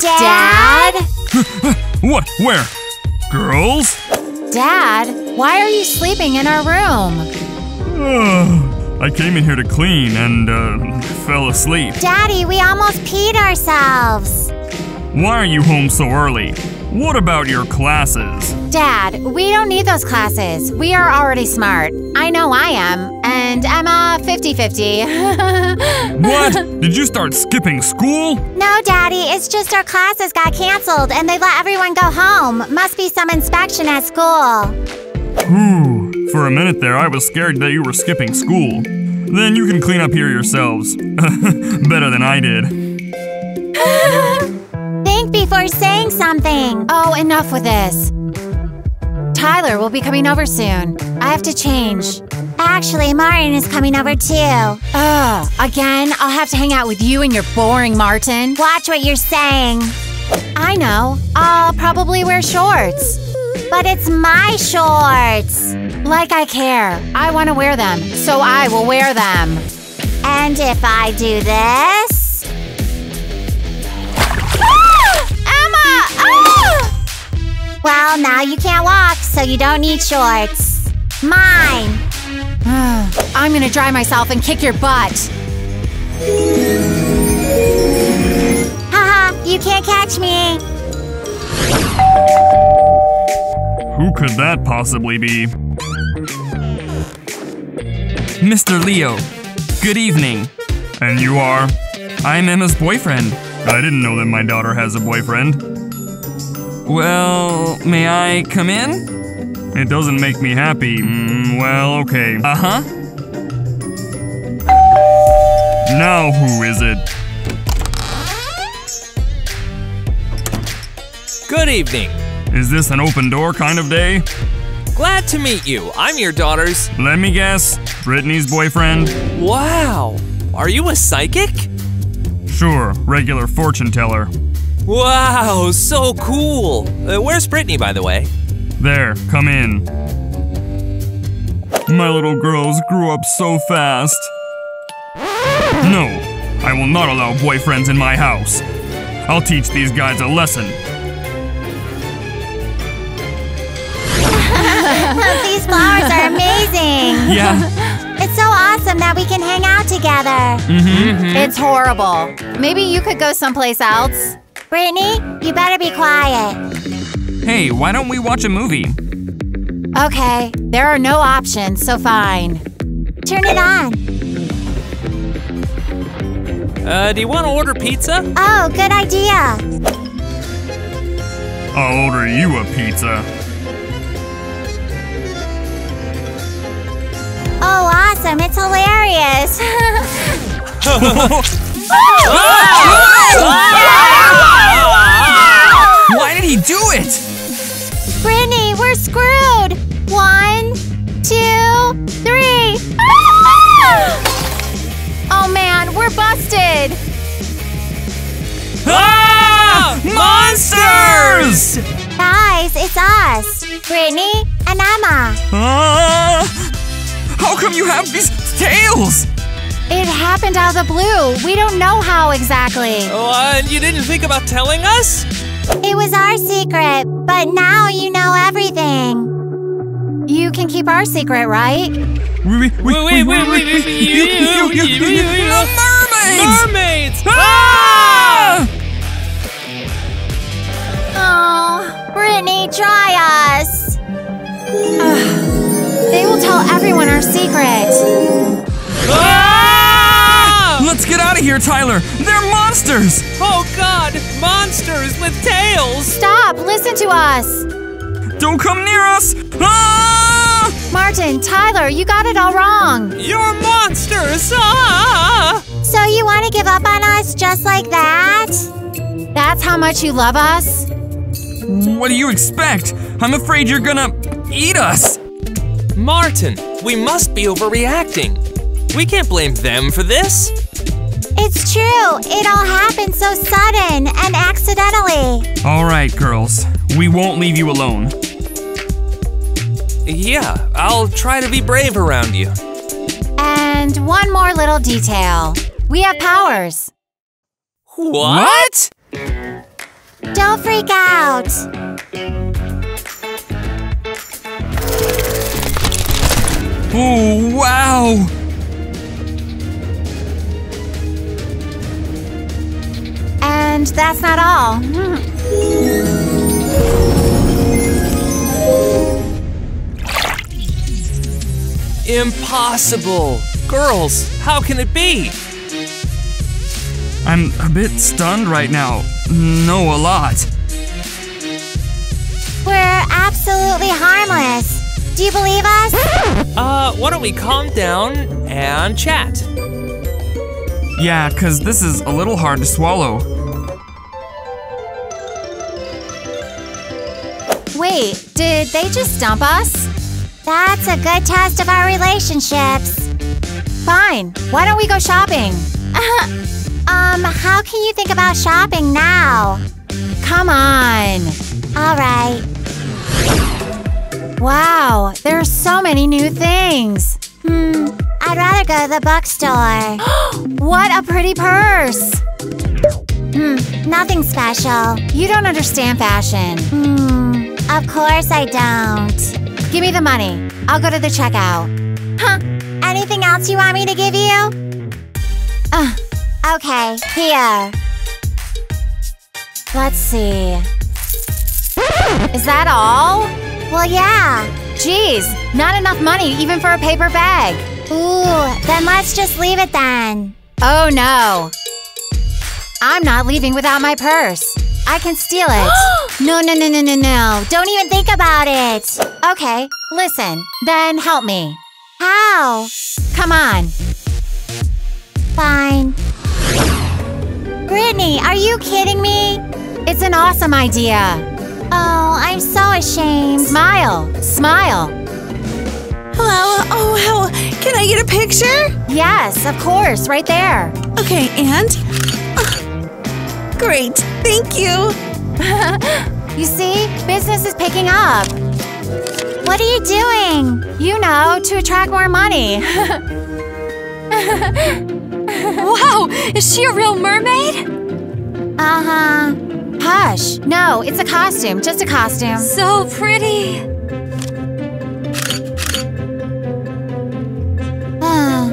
Speaker 10: Dad?
Speaker 9: What? Where? Girls?
Speaker 3: Dad, why are you sleeping in our room?
Speaker 9: I came in here to clean and uh, fell asleep.
Speaker 10: Daddy, we almost peed ourselves.
Speaker 9: Why are you home so early? What about your classes?
Speaker 3: Dad, we don't need those classes. We are already smart. I know I am. And Emma, 50 50.
Speaker 9: What? Did you start skipping school?
Speaker 10: No, Daddy, it's just our classes got canceled and they let everyone go home. Must be some inspection at school.
Speaker 9: For a minute there, I was scared that you were skipping school. Then you can clean up here yourselves. Better than I did.
Speaker 10: Think before saying something.
Speaker 3: oh, enough with this. Tyler will be coming over soon. I have to change.
Speaker 10: Actually, Martin is coming over too.
Speaker 3: Ugh, again, I'll have to hang out with you and your boring Martin.
Speaker 10: Watch what you're saying.
Speaker 3: I know. I'll probably wear shorts.
Speaker 10: But it's my shorts.
Speaker 3: Like I care. I want to wear them, so I will wear them.
Speaker 10: And if I do this.
Speaker 3: Emma!
Speaker 10: Ah! Well, now you can't walk, so you don't need shorts. Mine.
Speaker 3: I'm gonna dry myself and kick your butt.
Speaker 10: Haha, you can't catch me.
Speaker 9: Who could that possibly be?
Speaker 2: Mr. Leo, good evening.
Speaker 9: And you are?
Speaker 2: I'm Emma's boyfriend.
Speaker 9: I didn't know that my daughter has a boyfriend. Well, may I come in? It doesn't make me happy. Mm, well, okay. Uh huh. Now who is it?
Speaker 2: Good evening.
Speaker 9: Is this an open door kind of day?
Speaker 2: Glad to meet you. I'm your daughter's.
Speaker 9: Let me guess. Brittany's boyfriend?
Speaker 2: Wow. Are you a psychic?
Speaker 9: Sure, regular fortune teller.
Speaker 2: Wow, so cool. Uh, where's Brittany, by the way?
Speaker 9: There, come in. My little girls grew up so fast. No, I will not allow boyfriends in my house. I'll teach these guys a lesson.
Speaker 10: Flowers are amazing.
Speaker 9: Yeah.
Speaker 10: It's so awesome that we can hang out together.
Speaker 9: Mm-hmm.
Speaker 3: It's horrible. Maybe you could go someplace else.
Speaker 10: Brittany, you better be quiet.
Speaker 9: Hey, why don't we watch a movie?
Speaker 3: Okay, there are no options, so fine.
Speaker 10: Turn it on.
Speaker 2: Uh, do you want to order pizza?
Speaker 10: Oh, good idea.
Speaker 9: I'll order you a pizza.
Speaker 10: Awesome. It's hilarious.
Speaker 9: Why did he do it?
Speaker 10: Brittany, we're screwed. One, two, three.
Speaker 3: Oh man, we're busted!
Speaker 9: Ah! Monsters!
Speaker 10: Guys, it's us. Brittany and Emma.
Speaker 9: Ah! How come you have these tails?
Speaker 3: It happened out of the blue. We don't know how exactly.
Speaker 2: Oh, uh, and you didn't think about telling us?
Speaker 10: It was our secret, but now you know everything.
Speaker 3: You can keep our secret, right?
Speaker 9: Wait, wait,
Speaker 2: wait, wait, wait, wait, you, you, you, you, you,
Speaker 9: Mermaids!
Speaker 2: Mermaids!
Speaker 9: Ah!
Speaker 10: Oh, Brittany, try us.
Speaker 3: They will tell everyone our secret.
Speaker 2: Ah!
Speaker 9: Let's get out of here, Tyler. They're monsters.
Speaker 2: Oh God! Monsters with tails!
Speaker 3: Stop! Listen to us!
Speaker 9: Don't come near us. Ah!
Speaker 3: Martin, Tyler, you got it all wrong.
Speaker 2: You're monsters! Ah!
Speaker 10: So you want to give up on us just like that?
Speaker 3: That's how much you love us?
Speaker 9: What do you expect? I'm afraid you're gonna eat us.
Speaker 2: Martin, we must be overreacting. We can't blame them for this.
Speaker 10: It's true. It all happened so sudden and accidentally.
Speaker 9: All right, girls. We won't leave you alone.
Speaker 2: Yeah, I'll try to be brave around you.
Speaker 3: And one more little detail. We have powers.
Speaker 2: What?
Speaker 10: Don't freak out.
Speaker 9: Oh, wow.
Speaker 3: And that's not all. Hmm.
Speaker 2: Impossible! Girls, how can it be?
Speaker 9: I'm a bit stunned right now. No, a lot.
Speaker 10: We're absolutely harmless. Do you believe us?
Speaker 2: Uh, why don't we calm down and chat?
Speaker 9: Yeah, cause this is a little hard to swallow.
Speaker 3: Wait, did they just dump us?
Speaker 10: That's a good test of our relationships.
Speaker 3: Fine. Why don't we go shopping?
Speaker 10: um, how can you think about shopping now?
Speaker 3: Come on.
Speaker 10: All right.
Speaker 3: Wow, there are so many new things.
Speaker 10: Hmm, I'd rather go to the bookstore.
Speaker 3: What a pretty purse.
Speaker 10: Hmm, nothing special.
Speaker 3: You don't understand fashion.
Speaker 10: Hmm, of course I don't.
Speaker 3: Give me the money. I'll go to the checkout.
Speaker 10: Huh, anything else you want me to give you?
Speaker 3: Uh,
Speaker 10: Okay, here.
Speaker 3: let's see. Is that all?
Speaker 10: Well, yeah.
Speaker 3: Geez, not enough money even for a paper bag.
Speaker 10: Ooh, then let's just leave it then.
Speaker 3: Oh no. I'm not leaving without my purse. I can steal it. No, no, no, no, no, no. Don't even think about it. Okay, listen. Then help me.
Speaker 10: How?
Speaker 3: Come on.
Speaker 10: Fine. Brittany, are you kidding me?
Speaker 3: It's an awesome idea.
Speaker 10: Oh, I'm so ashamed.
Speaker 3: Smile. Smile.
Speaker 5: Hello? Oh, wow. Can I get a picture?
Speaker 3: Yes, of course. Right there.
Speaker 5: Okay, and? Great. Thank you.
Speaker 3: You see? Business is picking up.
Speaker 10: What are you doing?
Speaker 3: You know, to attract more money.
Speaker 8: Wow, is she a real mermaid?
Speaker 10: Uh-huh.
Speaker 3: Hush. No, it's a costume. Just a costume.
Speaker 8: So pretty. Hmm.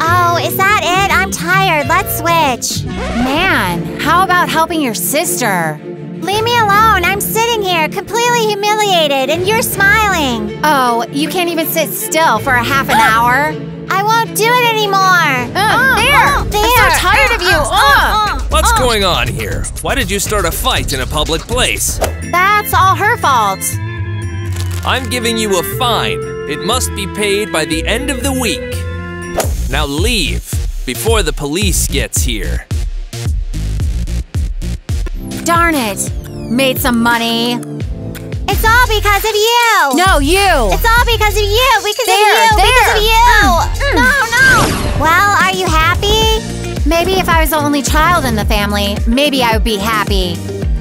Speaker 10: oh, is that it? I'm tired. Let's switch.
Speaker 3: Man, how about helping your sister?
Speaker 10: Leave me alone. I'm sitting here completely humiliated and you're smiling.
Speaker 3: Oh, you can't even sit still for a half an hour?
Speaker 10: I won't do it anymore.
Speaker 3: Uh, there!
Speaker 10: Uh, there.
Speaker 3: I'm so tired of you! Uh, uh, uh,
Speaker 2: What's going on here? Why did you start a fight in a public place?
Speaker 3: That's all her fault.
Speaker 2: I'm giving you a fine. It must be paid by the end of the week. Now leave before the police gets here.
Speaker 3: Darn it. Made some money.
Speaker 10: It's all because of you.
Speaker 3: No, you.
Speaker 10: It's all because of you. Because
Speaker 3: There,
Speaker 10: of you. Because of you. No, no. Well, are you happy?
Speaker 3: Maybe if I was the only child in the family, maybe I would be happy.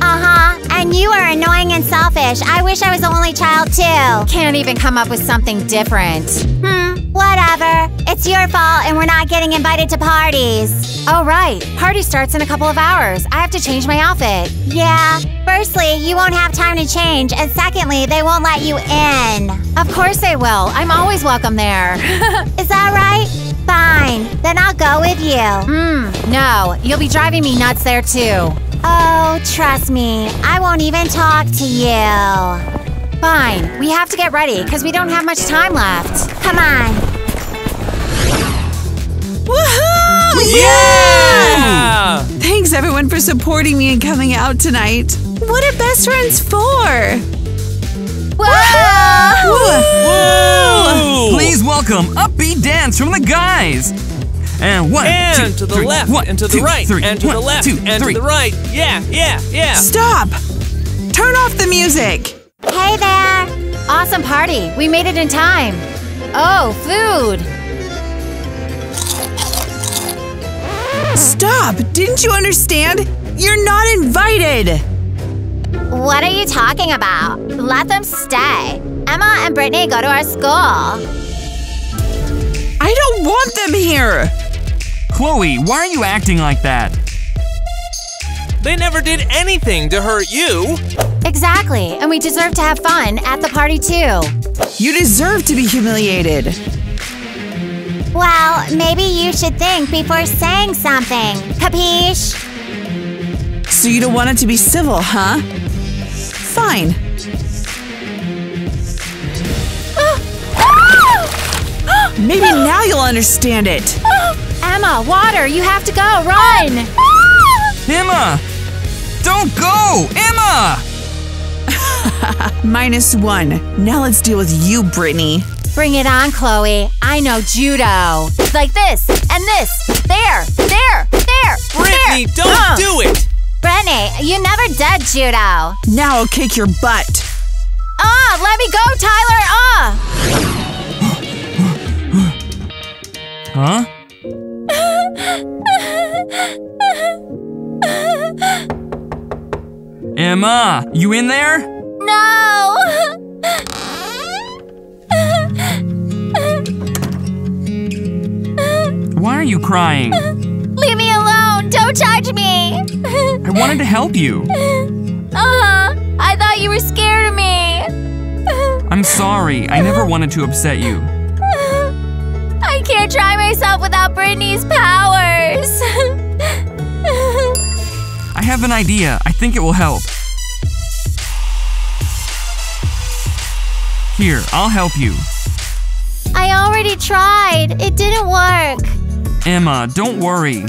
Speaker 10: Uh-huh. And you are annoying and selfish. I wish I was the only child too.
Speaker 3: Can't even come up with something different.
Speaker 10: Hmm, whatever. It's your fault and we're not getting invited to parties.
Speaker 3: Oh, right. Party starts in a couple of hours. I have to change my outfit.
Speaker 10: Yeah. Firstly, you won't have time to change, and secondly, they won't let you in.
Speaker 3: Of course they will. I'm always welcome there.
Speaker 10: Is that right? Fine. Then I'll go with you.
Speaker 3: Hmm, no. You'll be driving me nuts there too.
Speaker 10: Oh, trust me. I won't even talk to you.
Speaker 3: Fine. We have to get ready because we don't have much time left.
Speaker 10: Come on.
Speaker 5: Woohoo!
Speaker 2: Yeah!
Speaker 5: Thanks everyone for supporting me and coming out tonight. What are best friends for?
Speaker 2: Woo!
Speaker 11: Please welcome upbeat dance from the guys. And one,
Speaker 2: And
Speaker 11: two,
Speaker 2: to the
Speaker 11: three.
Speaker 2: left,
Speaker 11: One,
Speaker 2: and to the
Speaker 11: two,
Speaker 2: right,
Speaker 11: three.
Speaker 2: and to the left,
Speaker 11: two,
Speaker 2: and
Speaker 11: three.
Speaker 2: to the right. Yeah, yeah, yeah.
Speaker 5: Stop! Turn off the music.
Speaker 10: Hey there.
Speaker 3: Awesome party. We made it in time. Oh, food.
Speaker 5: Stop! Didn't you understand? You're not invited.
Speaker 10: What are you talking about? Let them stay. Emma and Brittany go to our school.
Speaker 5: I don't want them here.
Speaker 11: Chloe, why are you acting like that?
Speaker 2: They never did anything to hurt you.
Speaker 3: Exactly. And we deserve to have fun at the party too.
Speaker 5: You deserve to be humiliated.
Speaker 10: Well, maybe you should think before saying something. Capiche?
Speaker 5: So you don't want it to be civil, huh? Fine. Maybe now you'll understand it.
Speaker 3: Emma, water, you have to go. Run.
Speaker 11: Emma! Don't go! Emma!
Speaker 5: Minus one. Now let's deal with you, Brittany.
Speaker 3: Bring it on, Chloe. I know judo. Like this and this. There, there, there.
Speaker 2: Brittany,
Speaker 3: there.
Speaker 2: don't
Speaker 3: Uh.
Speaker 2: do it.
Speaker 10: Brittany, you never did judo.
Speaker 5: Now I'll kick your butt.
Speaker 3: Ah, let me go, Tyler. Ah.
Speaker 11: Huh? Emma, you in there?
Speaker 10: No!
Speaker 11: Why are you crying?
Speaker 10: Leave me alone! Don't touch me!
Speaker 11: I wanted to help you.
Speaker 10: Uh-huh. I thought you were scared of me.
Speaker 11: I'm sorry. I never wanted to upset you.
Speaker 10: I can't try myself without Brittany's powers.
Speaker 11: I have an idea. I think it will help. Here, I'll help you.
Speaker 10: I already tried. It didn't work.
Speaker 11: Emma, don't worry.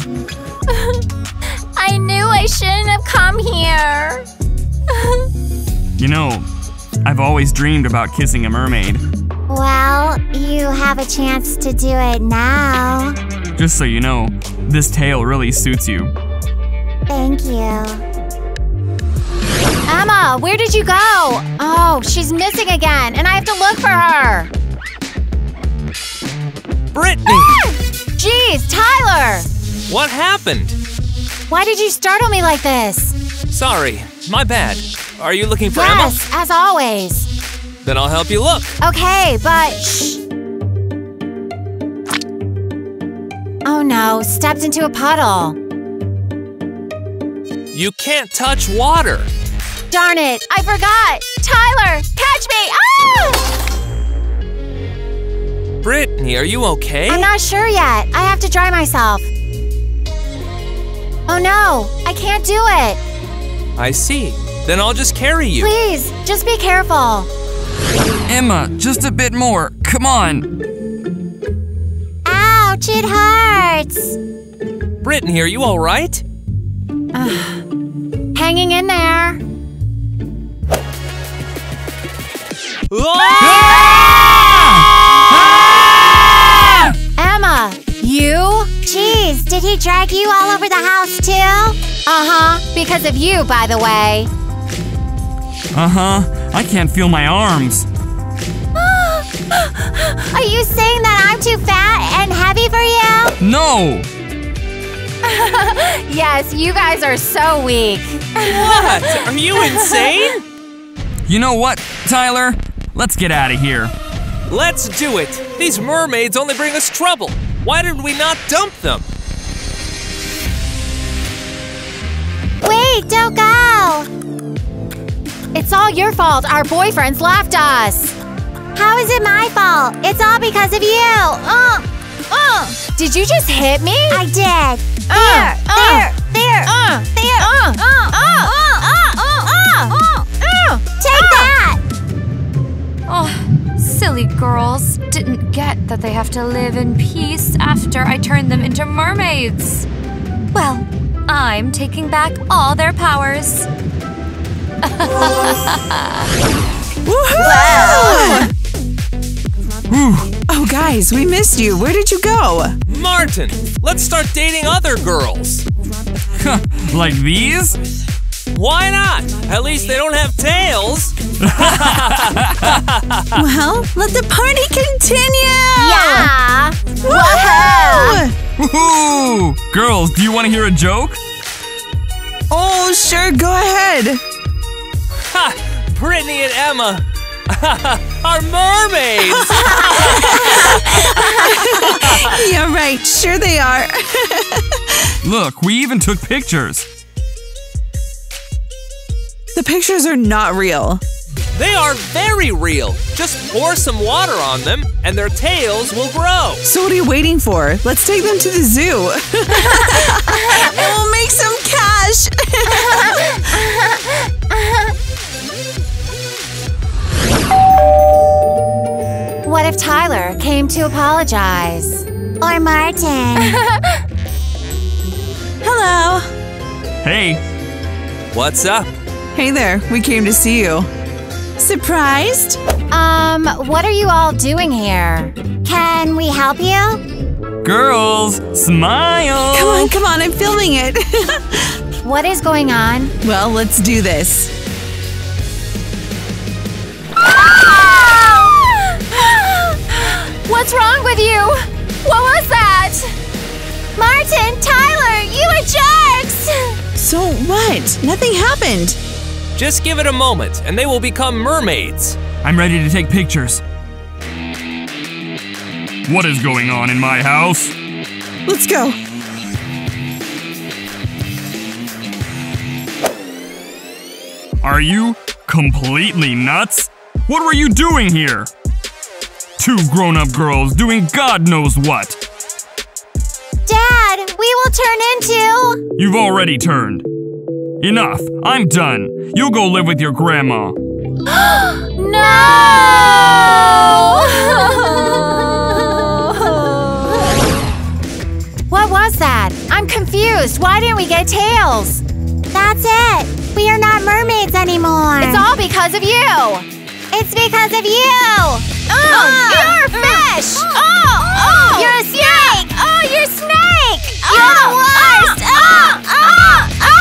Speaker 10: I knew I shouldn't have come here.
Speaker 9: You know, I've always dreamed about kissing a mermaid.
Speaker 10: Well, you have a chance to do it now.
Speaker 9: Just so you know, this tail really suits you.
Speaker 10: Thank you.
Speaker 3: Emma, where did you go? Oh, she's missing again, and I have to look for her.
Speaker 2: Brittany!
Speaker 3: Jeez, Tyler!
Speaker 2: What happened?
Speaker 3: Why did you startle me like this?
Speaker 2: Sorry, my bad. Are you looking for Emma?
Speaker 3: Yes, as always.
Speaker 2: Then I'll help you look.
Speaker 3: Okay, but shh. Oh no, stepped into a puddle.
Speaker 2: You can't touch water.
Speaker 3: Darn it, I forgot! Tyler, catch me! Ah!
Speaker 2: Brittany, are you okay?
Speaker 3: I'm not sure yet. I have to dry myself. Oh no, I can't do it.
Speaker 2: I see. Then I'll just carry you.
Speaker 3: Please, just be careful.
Speaker 11: Emma, just a bit more. Come on.
Speaker 10: Ouch, it hurts.
Speaker 2: Brittany, are you all right?
Speaker 3: Hanging in there. Emma,
Speaker 10: did he drag you all over the house too?
Speaker 3: Uh huh, because of you, by the way.
Speaker 9: Uh huh. I can't feel my arms.
Speaker 10: Are you saying that I'm too fat and heavy for you?
Speaker 9: No!
Speaker 3: Yes, you guys are so weak.
Speaker 2: What? Are you insane?
Speaker 9: You know what, Tyler? Let's get out of here.
Speaker 2: Let's do it. These mermaids only bring us trouble. Why didn't we not dump them?
Speaker 10: Wait, don't go.
Speaker 3: It's all your fault. Our boyfriends left us.
Speaker 10: How is it my fault? It's all because of you. Uh, uh.
Speaker 3: Did you just hit me?
Speaker 10: I did.
Speaker 3: Uh,
Speaker 10: There,
Speaker 3: uh,
Speaker 10: there, there,
Speaker 3: uh,
Speaker 10: there.
Speaker 3: uh,
Speaker 10: uh,
Speaker 3: uh,
Speaker 10: uh, uh, uh, uh. Take that.
Speaker 8: Oh, silly girls. Didn't get that they have to live in peace after I turned them into mermaids. Well, I'm taking back all their powers.
Speaker 5: Oh, guys, we missed you. Where did you go?
Speaker 2: Martin, let's start dating other girls.
Speaker 9: like these?
Speaker 2: Why not? At least they don't have tails.
Speaker 5: Well, let the party continue.
Speaker 10: Yeah.
Speaker 5: Woohoo!
Speaker 9: Woohoo! Girls, do you want to hear a joke?
Speaker 5: Oh, sure, go ahead.
Speaker 2: Ha! Brittany and Emma are mermaids.
Speaker 5: Yeah, right. Sure they are.
Speaker 9: Look, we even took pictures.
Speaker 5: the pictures are not real.
Speaker 2: They are very real. Just pour some water on them, and their tails will grow.
Speaker 5: So what are you waiting for? Let's take them to the zoo. And we'll make some cash.
Speaker 3: What if Tyler came to apologize?
Speaker 10: Or Martin.
Speaker 5: Hello.
Speaker 9: Hey,
Speaker 2: What's up?
Speaker 5: Hey there. We came to see you. Surprised?
Speaker 3: Um, what are you all doing here?
Speaker 10: Can we help you?
Speaker 9: girls, smile!
Speaker 5: Come on, come on. I'm filming it.
Speaker 3: What is going on?
Speaker 5: well, let's do this.
Speaker 3: What's wrong with you? What was that?
Speaker 10: Martin, Tyler, you are jerks.
Speaker 5: So what? Nothing happened.
Speaker 2: Just give it a moment, and they will become mermaids.
Speaker 9: I'm ready to take pictures. What is going on in my house?
Speaker 5: Let's go.
Speaker 9: Are you completely nuts? What were you doing here? Two grown up girls doing God knows what.
Speaker 10: Dad, we will turn into.
Speaker 9: You've already turned. Enough. I'm done. You go live with your grandma. no!
Speaker 3: what was that? I'm confused. Why didn't we get tails?
Speaker 10: That's it. We are not mermaids anymore.
Speaker 3: It's all because of you.
Speaker 10: It's because of you!
Speaker 3: Oh, ah! Ah! Ah! Oh, oh you're a fish!
Speaker 10: Oh,
Speaker 3: oh, oh, You're a snake!
Speaker 10: Yeah. Oh, you're a snake! You're oh, the worst! oh, oh. oh.